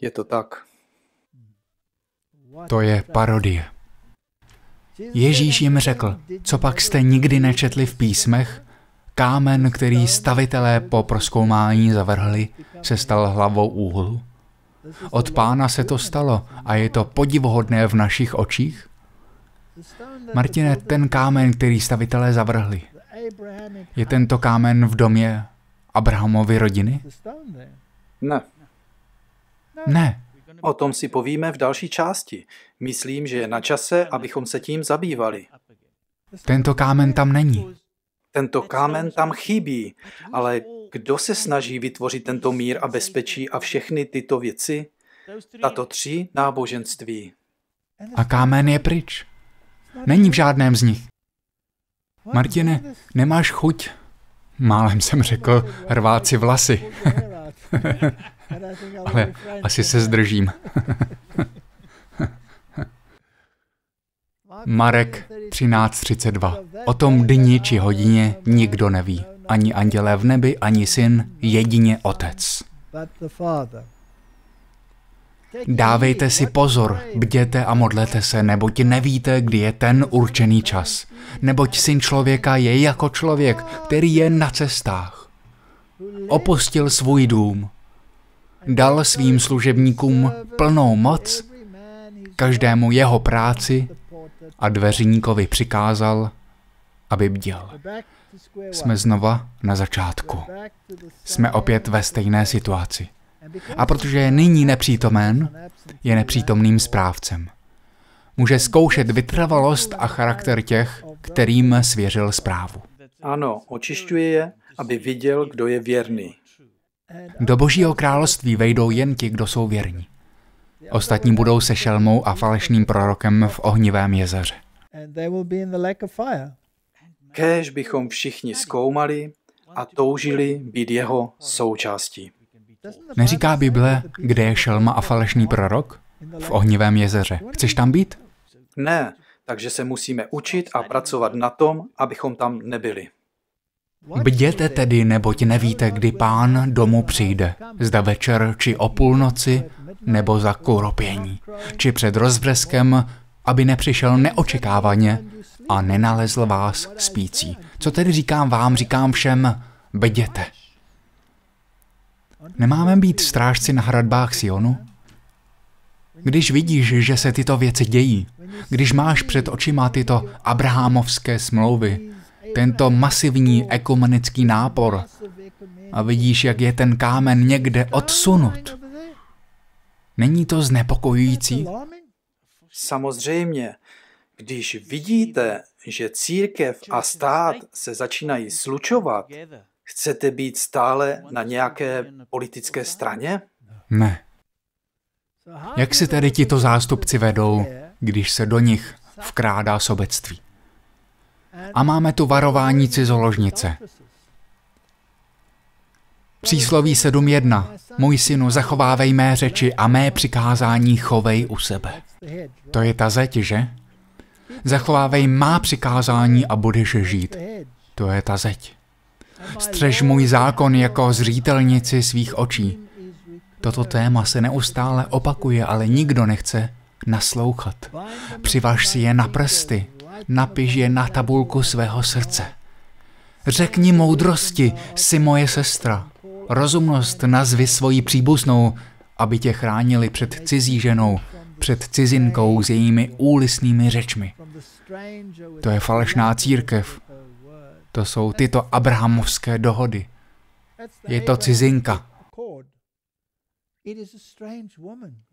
Je to tak. To je parodie. Ježíš jim řekl, co pak jste nikdy nečetli v písmech? Kámen, který stavitelé po proskoumání zavrhli, se stal hlavou úhlu. Od pána se to stalo a je to podivuhodné v našich očích? Martine, ten kámen, který stavitelé zavrhli, je tento kámen v domě Abrahamovy rodiny? Ne. Ne. O tom si povíme v další části. Myslím, že je na čase, abychom se tím zabývali. Tento kámen tam není. Tento kámen tam chybí, ale kdo se snaží vytvořit tento mír a bezpečí a všechny tyto věci? Tato tři náboženství. A kámen je pryč. Není v žádném z nich. Martine, nemáš chuť? Málem jsem řekl, rvát si vlasy. Ale asi se zdržím. Marek 13.32. O tom dni či hodině nikdo neví. Ani andělé v nebi, ani syn, jedině otec. Dávejte si pozor, bděte a modlete se, neboť nevíte, kdy je ten určený čas. Neboť syn člověka je jako člověk, který je na cestách. Opustil svůj dům, dal svým služebníkům plnou moc, každému jeho práci a dveřníkovi přikázal, aby bděl. Jsme znova na začátku. Jsme opět ve stejné situaci. A protože je nyní nepřítomen, je nepřítomným správcem. Může zkoušet vytrvalost a charakter těch, kterým svěřil zprávu. Ano, očišťuje je, aby viděl, kdo je věrný. Do božího království vejdou jen ti, kdo jsou věrní. Ostatní budou se šelmou a falešným prorokem v ohnivém jezeře. Kéž bychom všichni zkoumali a toužili být jeho součástí. Neříká Bible, kde je šelma a falešný prorok? V ohnivém jezeře. Chceš tam být? Ne, takže se musíme učit a pracovat na tom, abychom tam nebyli. Bděte tedy, neboť nevíte, kdy pán domů přijde. Zda večer, či o půlnoci, nebo za kouropění, či před rozvreskem, aby nepřišel neočekávaně a nenalezl vás spící. Co tedy říkám vám, říkám všem, bděte. Nemáme být strážci na hradbách Sionu? Když vidíš, že se tyto věci dějí, když máš před očima tyto abrahamovské smlouvy, tento masivní ekumenický nápor a vidíš, jak je ten kámen někde odsunut, není to znepokojující? Samozřejmě, když vidíte, že církev a stát se začínají slučovat, chcete být stále na nějaké politické straně? Ne. Jak si tedy tito zástupci vedou, když se do nich vkrádá sobectví. A máme tu varování cizoložnice. Přísloví 7.1. Můj synu, zachovávej mé řeči a mé přikázání chovej u sebe. To je ta zeď, že? Zachovávej má přikázání a budeš žít. To je ta zeď. Střež můj zákon jako zřítelnici svých očí. Toto téma se neustále opakuje, ale nikdo nechce naslouchat. Přivaž si je na prsty, napiš je na tabulku svého srdce. Řekni moudrosti, si moje sestra. Rozumnost nazvi svoji příbuznou, aby tě chránili před cizí ženou, před cizinkou s jejími úlisnými řečmi. To je falešná církev. To jsou tyto abrahamovské dohody. Je to cizinka.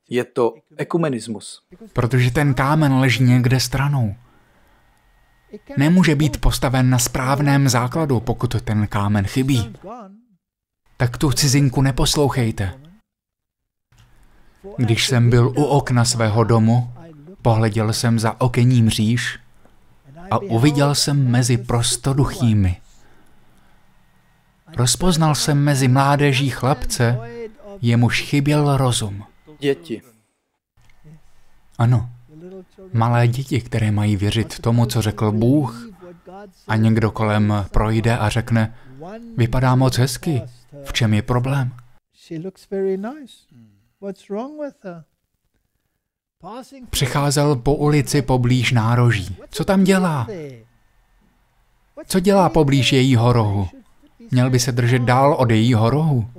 Je to ekumenismus. Protože ten kámen leží někde stranou. Nemůže být postaven na správném základu, pokud ten kámen chybí. Tak tu cizinku neposlouchejte. Když jsem byl u okna svého domu, pohleděl jsem za okenní mříž a uviděl jsem mezi prostoduchými. Rozpoznal jsem mezi mládeží chlapce, jemuž chyběl rozum. Děti. Ano, malé děti, které mají věřit tomu, co řekl Bůh, a někdo kolem projde a řekne, vypadá moc hezky, v čem je problém? Přicházel po ulici poblíž nároží. Co tam dělá? Co dělá poblíž jejího rohu? Měl by se držet dál od jejího rohu.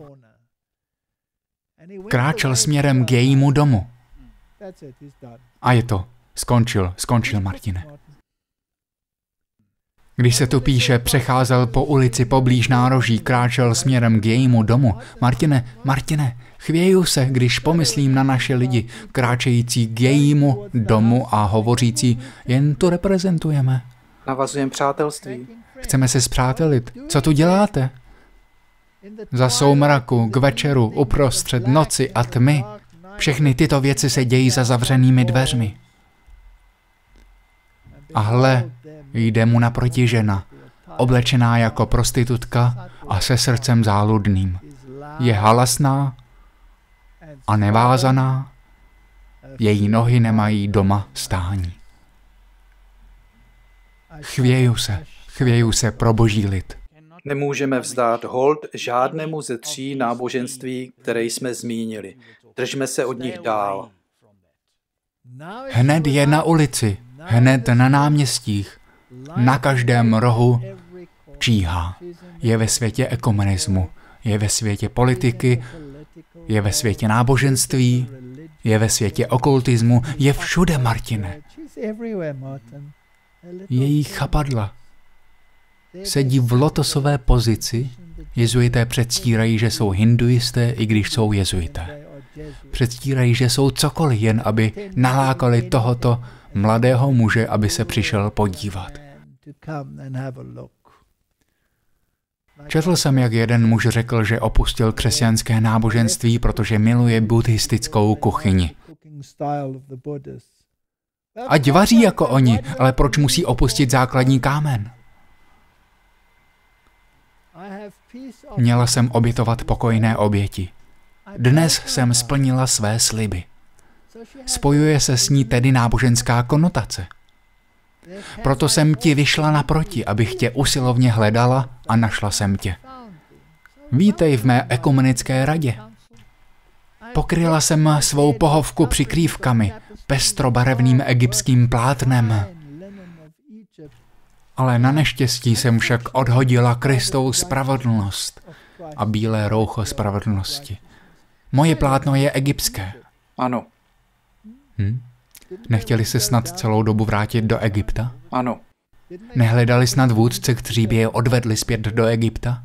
Kráčel směrem k jejímu domu. A je to. Skončil, skončil, Martine. Když se tu píše, přecházel po ulici poblíž nároží, kráčel směrem k jejímu domu. Martine, Martine, chvěju se, když pomyslím na naše lidi, kráčející k jejímu domu a hovořící, jen tu reprezentujeme. Navazujeme přátelství. Chceme se zpřátelit. Co tu děláte? Za soumraku, k večeru, uprostřed noci a tmy. Všechny tyto věci se dějí za zavřenými dveřmi. A hle, jde mu naproti žena, oblečená jako prostitutka a se srdcem záludným. Je halasná a nevázaná, její nohy nemají doma stání. Chvěju se, chvěju se pro boží lid. Nemůžeme vzdát hold žádnému ze tří náboženství, které jsme zmínili. Držme se od nich dál. Hned je na ulici, hned na náměstích, na každém rohu číhá. Je ve světě ekonomismu, je ve světě politiky, je ve světě náboženství, je ve světě okultismu, je všude, Martine. Její chapadla. Sedí v lotosové pozici, jezuité předstírají, že jsou hinduisté, i když jsou jezuité. Předstírají, že jsou cokoliv, jen aby nalákali tohoto mladého muže, aby se přišel podívat. Četl jsem, jak jeden muž řekl, že opustil křesťanské náboženství, protože miluje buddhistickou kuchyni. Ať vaří jako oni, ale proč musí opustit základní kámen? Měla jsem obětovat pokojné oběti. Dnes jsem splnila své sliby. Spojuje se s ní tedy náboženská konotace. Proto jsem ti vyšla naproti, abych tě usilovně hledala a našla jsem tě. Vítej v mé ekumenické radě. Pokryla jsem svou pohovku přikrývkami, pestrobarevným egyptským plátnem. Ale na neštěstí jsem však odhodila Kristou spravedlnost a bílé roucho spravedlnosti. Moje plátno je egyptské. Ano. Hm? Nechtěli se snad celou dobu vrátit do Egypta? Ano. Nehledali snad vůdce, kteří by je odvedli zpět do Egypta?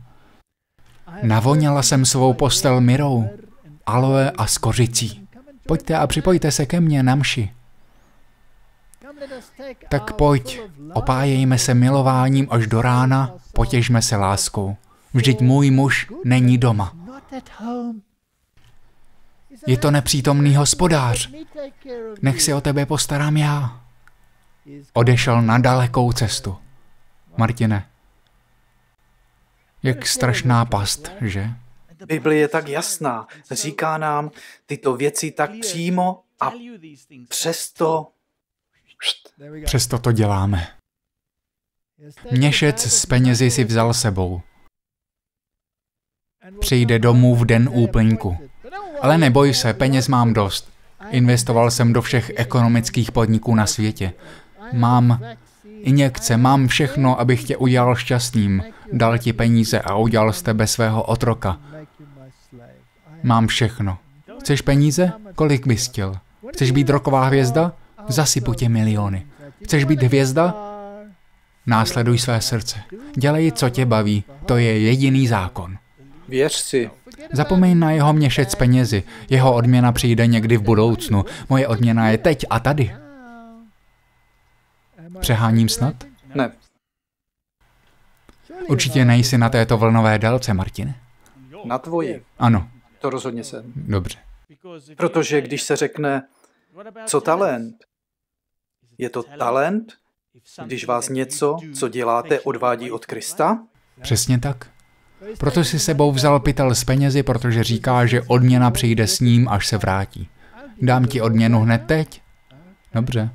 Navoněla jsem svou postel mirou, aloe a skořicí. Pojďte a připojte se ke mně na mši. Tak pojď, opájejme se milováním až do rána, potěžme se láskou. Vždyť můj muž není doma. Je to nepřítomný hospodář. Nech si o tebe postarám já. odešel na dalekou cestu. Martine, jak strašná past, že? Bible je tak jasná. Říká nám tyto věci tak přímo a přesto... Přesto to děláme. Měšec s penězi si vzal sebou. Přijde domů v den úplňku. Ale neboj se, peněz mám dost. Investoval jsem do všech ekonomických podniků na světě. Mám injekce, mám všechno, abych tě udělal šťastným. Dal ti peníze a udělal z tebe svého otroka. Mám všechno. Chceš peníze? Kolik bys chtěl? Chceš být roková hvězda? Zasypu tě miliony. Chceš být hvězda? Následuj své srdce. Dělej, co tě baví. To je jediný zákon. Věř si. Zapomeň na jeho měšec penězi. Jeho odměna přijde někdy v budoucnu. Moje odměna je teď a tady. Přeháním snad? Ne. Určitě nejsi na této vlnové délce, Martine. Na tvoji. Ano. To rozhodně jsem. Dobře. Protože když se řekne, co talent? Je to talent, když vás něco, co děláte, odvádí od Krista? Přesně tak. Proto si sebou vzal pytel z penězi, protože říká, že odměna přijde s ním, až se vrátí. Dám ti odměnu hned teď? Dobře.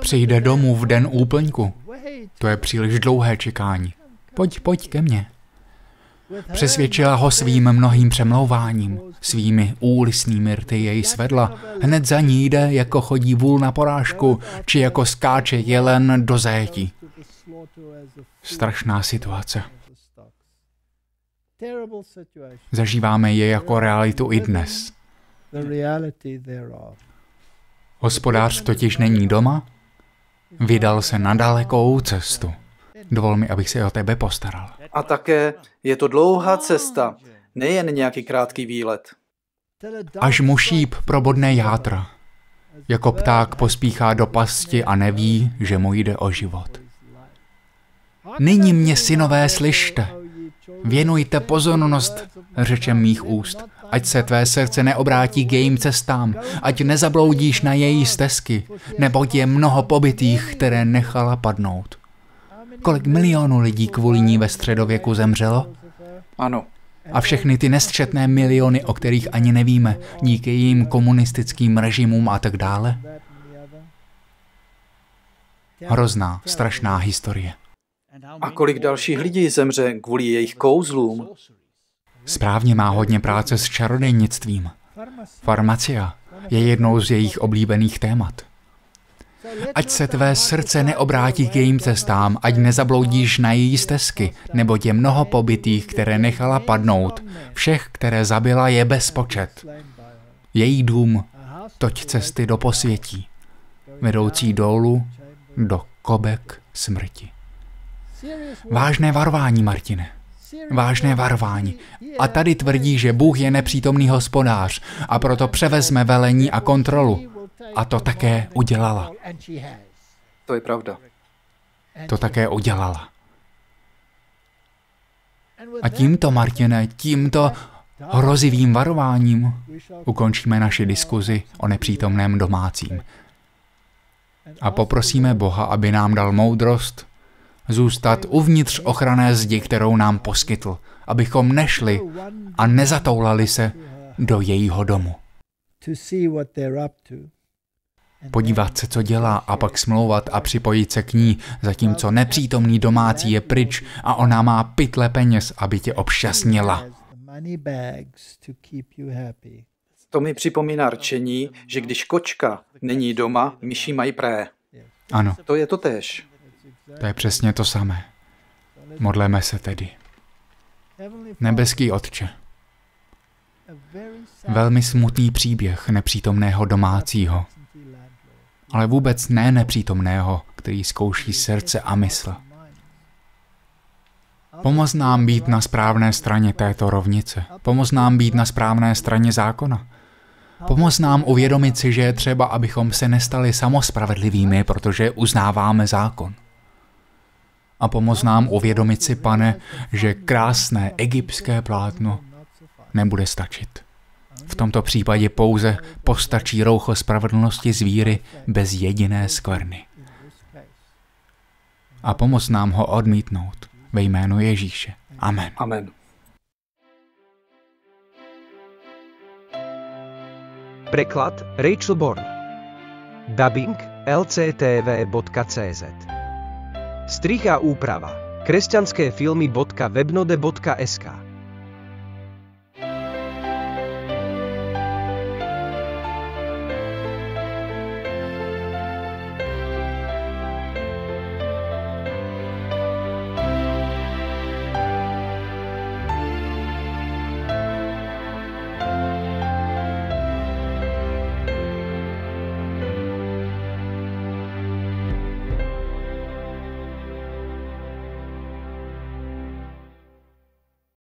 Přijde domů v den úplňku. To je příliš dlouhé čekání. Pojď, pojď ke mně. Přesvědčila ho svým mnohým přemlouváním, svými úlisnými rty jej svedla. Hned za ní jde, jako chodí vůl na porážku, či jako skáče jelen do zéti. Strašná situace. Zažíváme je jako realitu i dnes. Hospodář totiž není doma, vydal se na dalekou cestu. Dovol mi, abych se o tebe postaral. A také je to dlouhá cesta, nejen nějaký krátký výlet. Až mu šíp probodne játra. Jako pták pospíchá do pasti a neví, že mu jde o život. Nyní mě, synové, slyšte. Věnujte pozornost řečem mých úst. Ať se tvé srdce neobrátí k jejím cestám, ať nezabloudíš na její stezky, neboť je mnoho pobytých, které nechala padnout. Kolik milionů lidí kvůli ní ve středověku zemřelo? Ano. A všechny ty nesčetné miliony, o kterých ani nevíme, díky jejím komunistickým režimům a tak dále? Hrozná, strašná historie. A kolik dalších lidí zemře kvůli jejich kouzlům? Správně má hodně práce s čarodejnictvím. Farmacia je jednou z jejich oblíbených témat. Ať se tvé srdce neobrátí k jejím cestám, ať nezabloudíš na její stezky, nebo tě mnoho pobytých, které nechala padnout. Všech, které zabila, je bezpočet. Její dům, toť cesty do posvětí, vedoucí dolů do kobek smrti. Vážné varování, Martine. Vážné varování. A tady tvrdí, že Bůh je nepřítomný hospodář a proto převezme velení a kontrolu. A to také udělala. To je pravda. To také udělala. A tímto, Martine, tímto hrozivým varováním ukončíme naši diskuzi o nepřítomném domácím. A poprosíme Boha, aby nám dal moudrost zůstat uvnitř ochranné zdi, kterou nám poskytl, abychom nešli a nezatoulali se do jejího domu. Podívat se, co dělá a pak smlouvat a připojit se k ní, zatímco nepřítomný domácí je pryč a ona má pytle peněz, aby tě obšťastnila. To mi připomíná rčení, že když kočka není doma, myši mají pré. Ano. To je to tež. To je přesně to samé. Modleme se tedy. Nebeský Otče, velmi smutný příběh nepřítomného domácího, ale vůbec ne nepřítomného, který zkouší srdce a mysl. Pomoz nám být na správné straně této rovnice. Pomoz nám být na správné straně zákona. Pomoz nám uvědomit si, že je třeba, abychom se nestali samospravedlivými, protože uznáváme zákon a pomoz nám uvědomit si, pane, že krásné egyptské plátno nebude stačit. V tomto případě pouze postačí roucho spravedlnosti z víry bez jediné skvrny. A pomoc nám ho odmítnout ve jménu Ježíše. Amen. Amen. Preklad Rachel Born Dubbing lctv.cz Strich a úprava kresťanské filmy.webnode.sk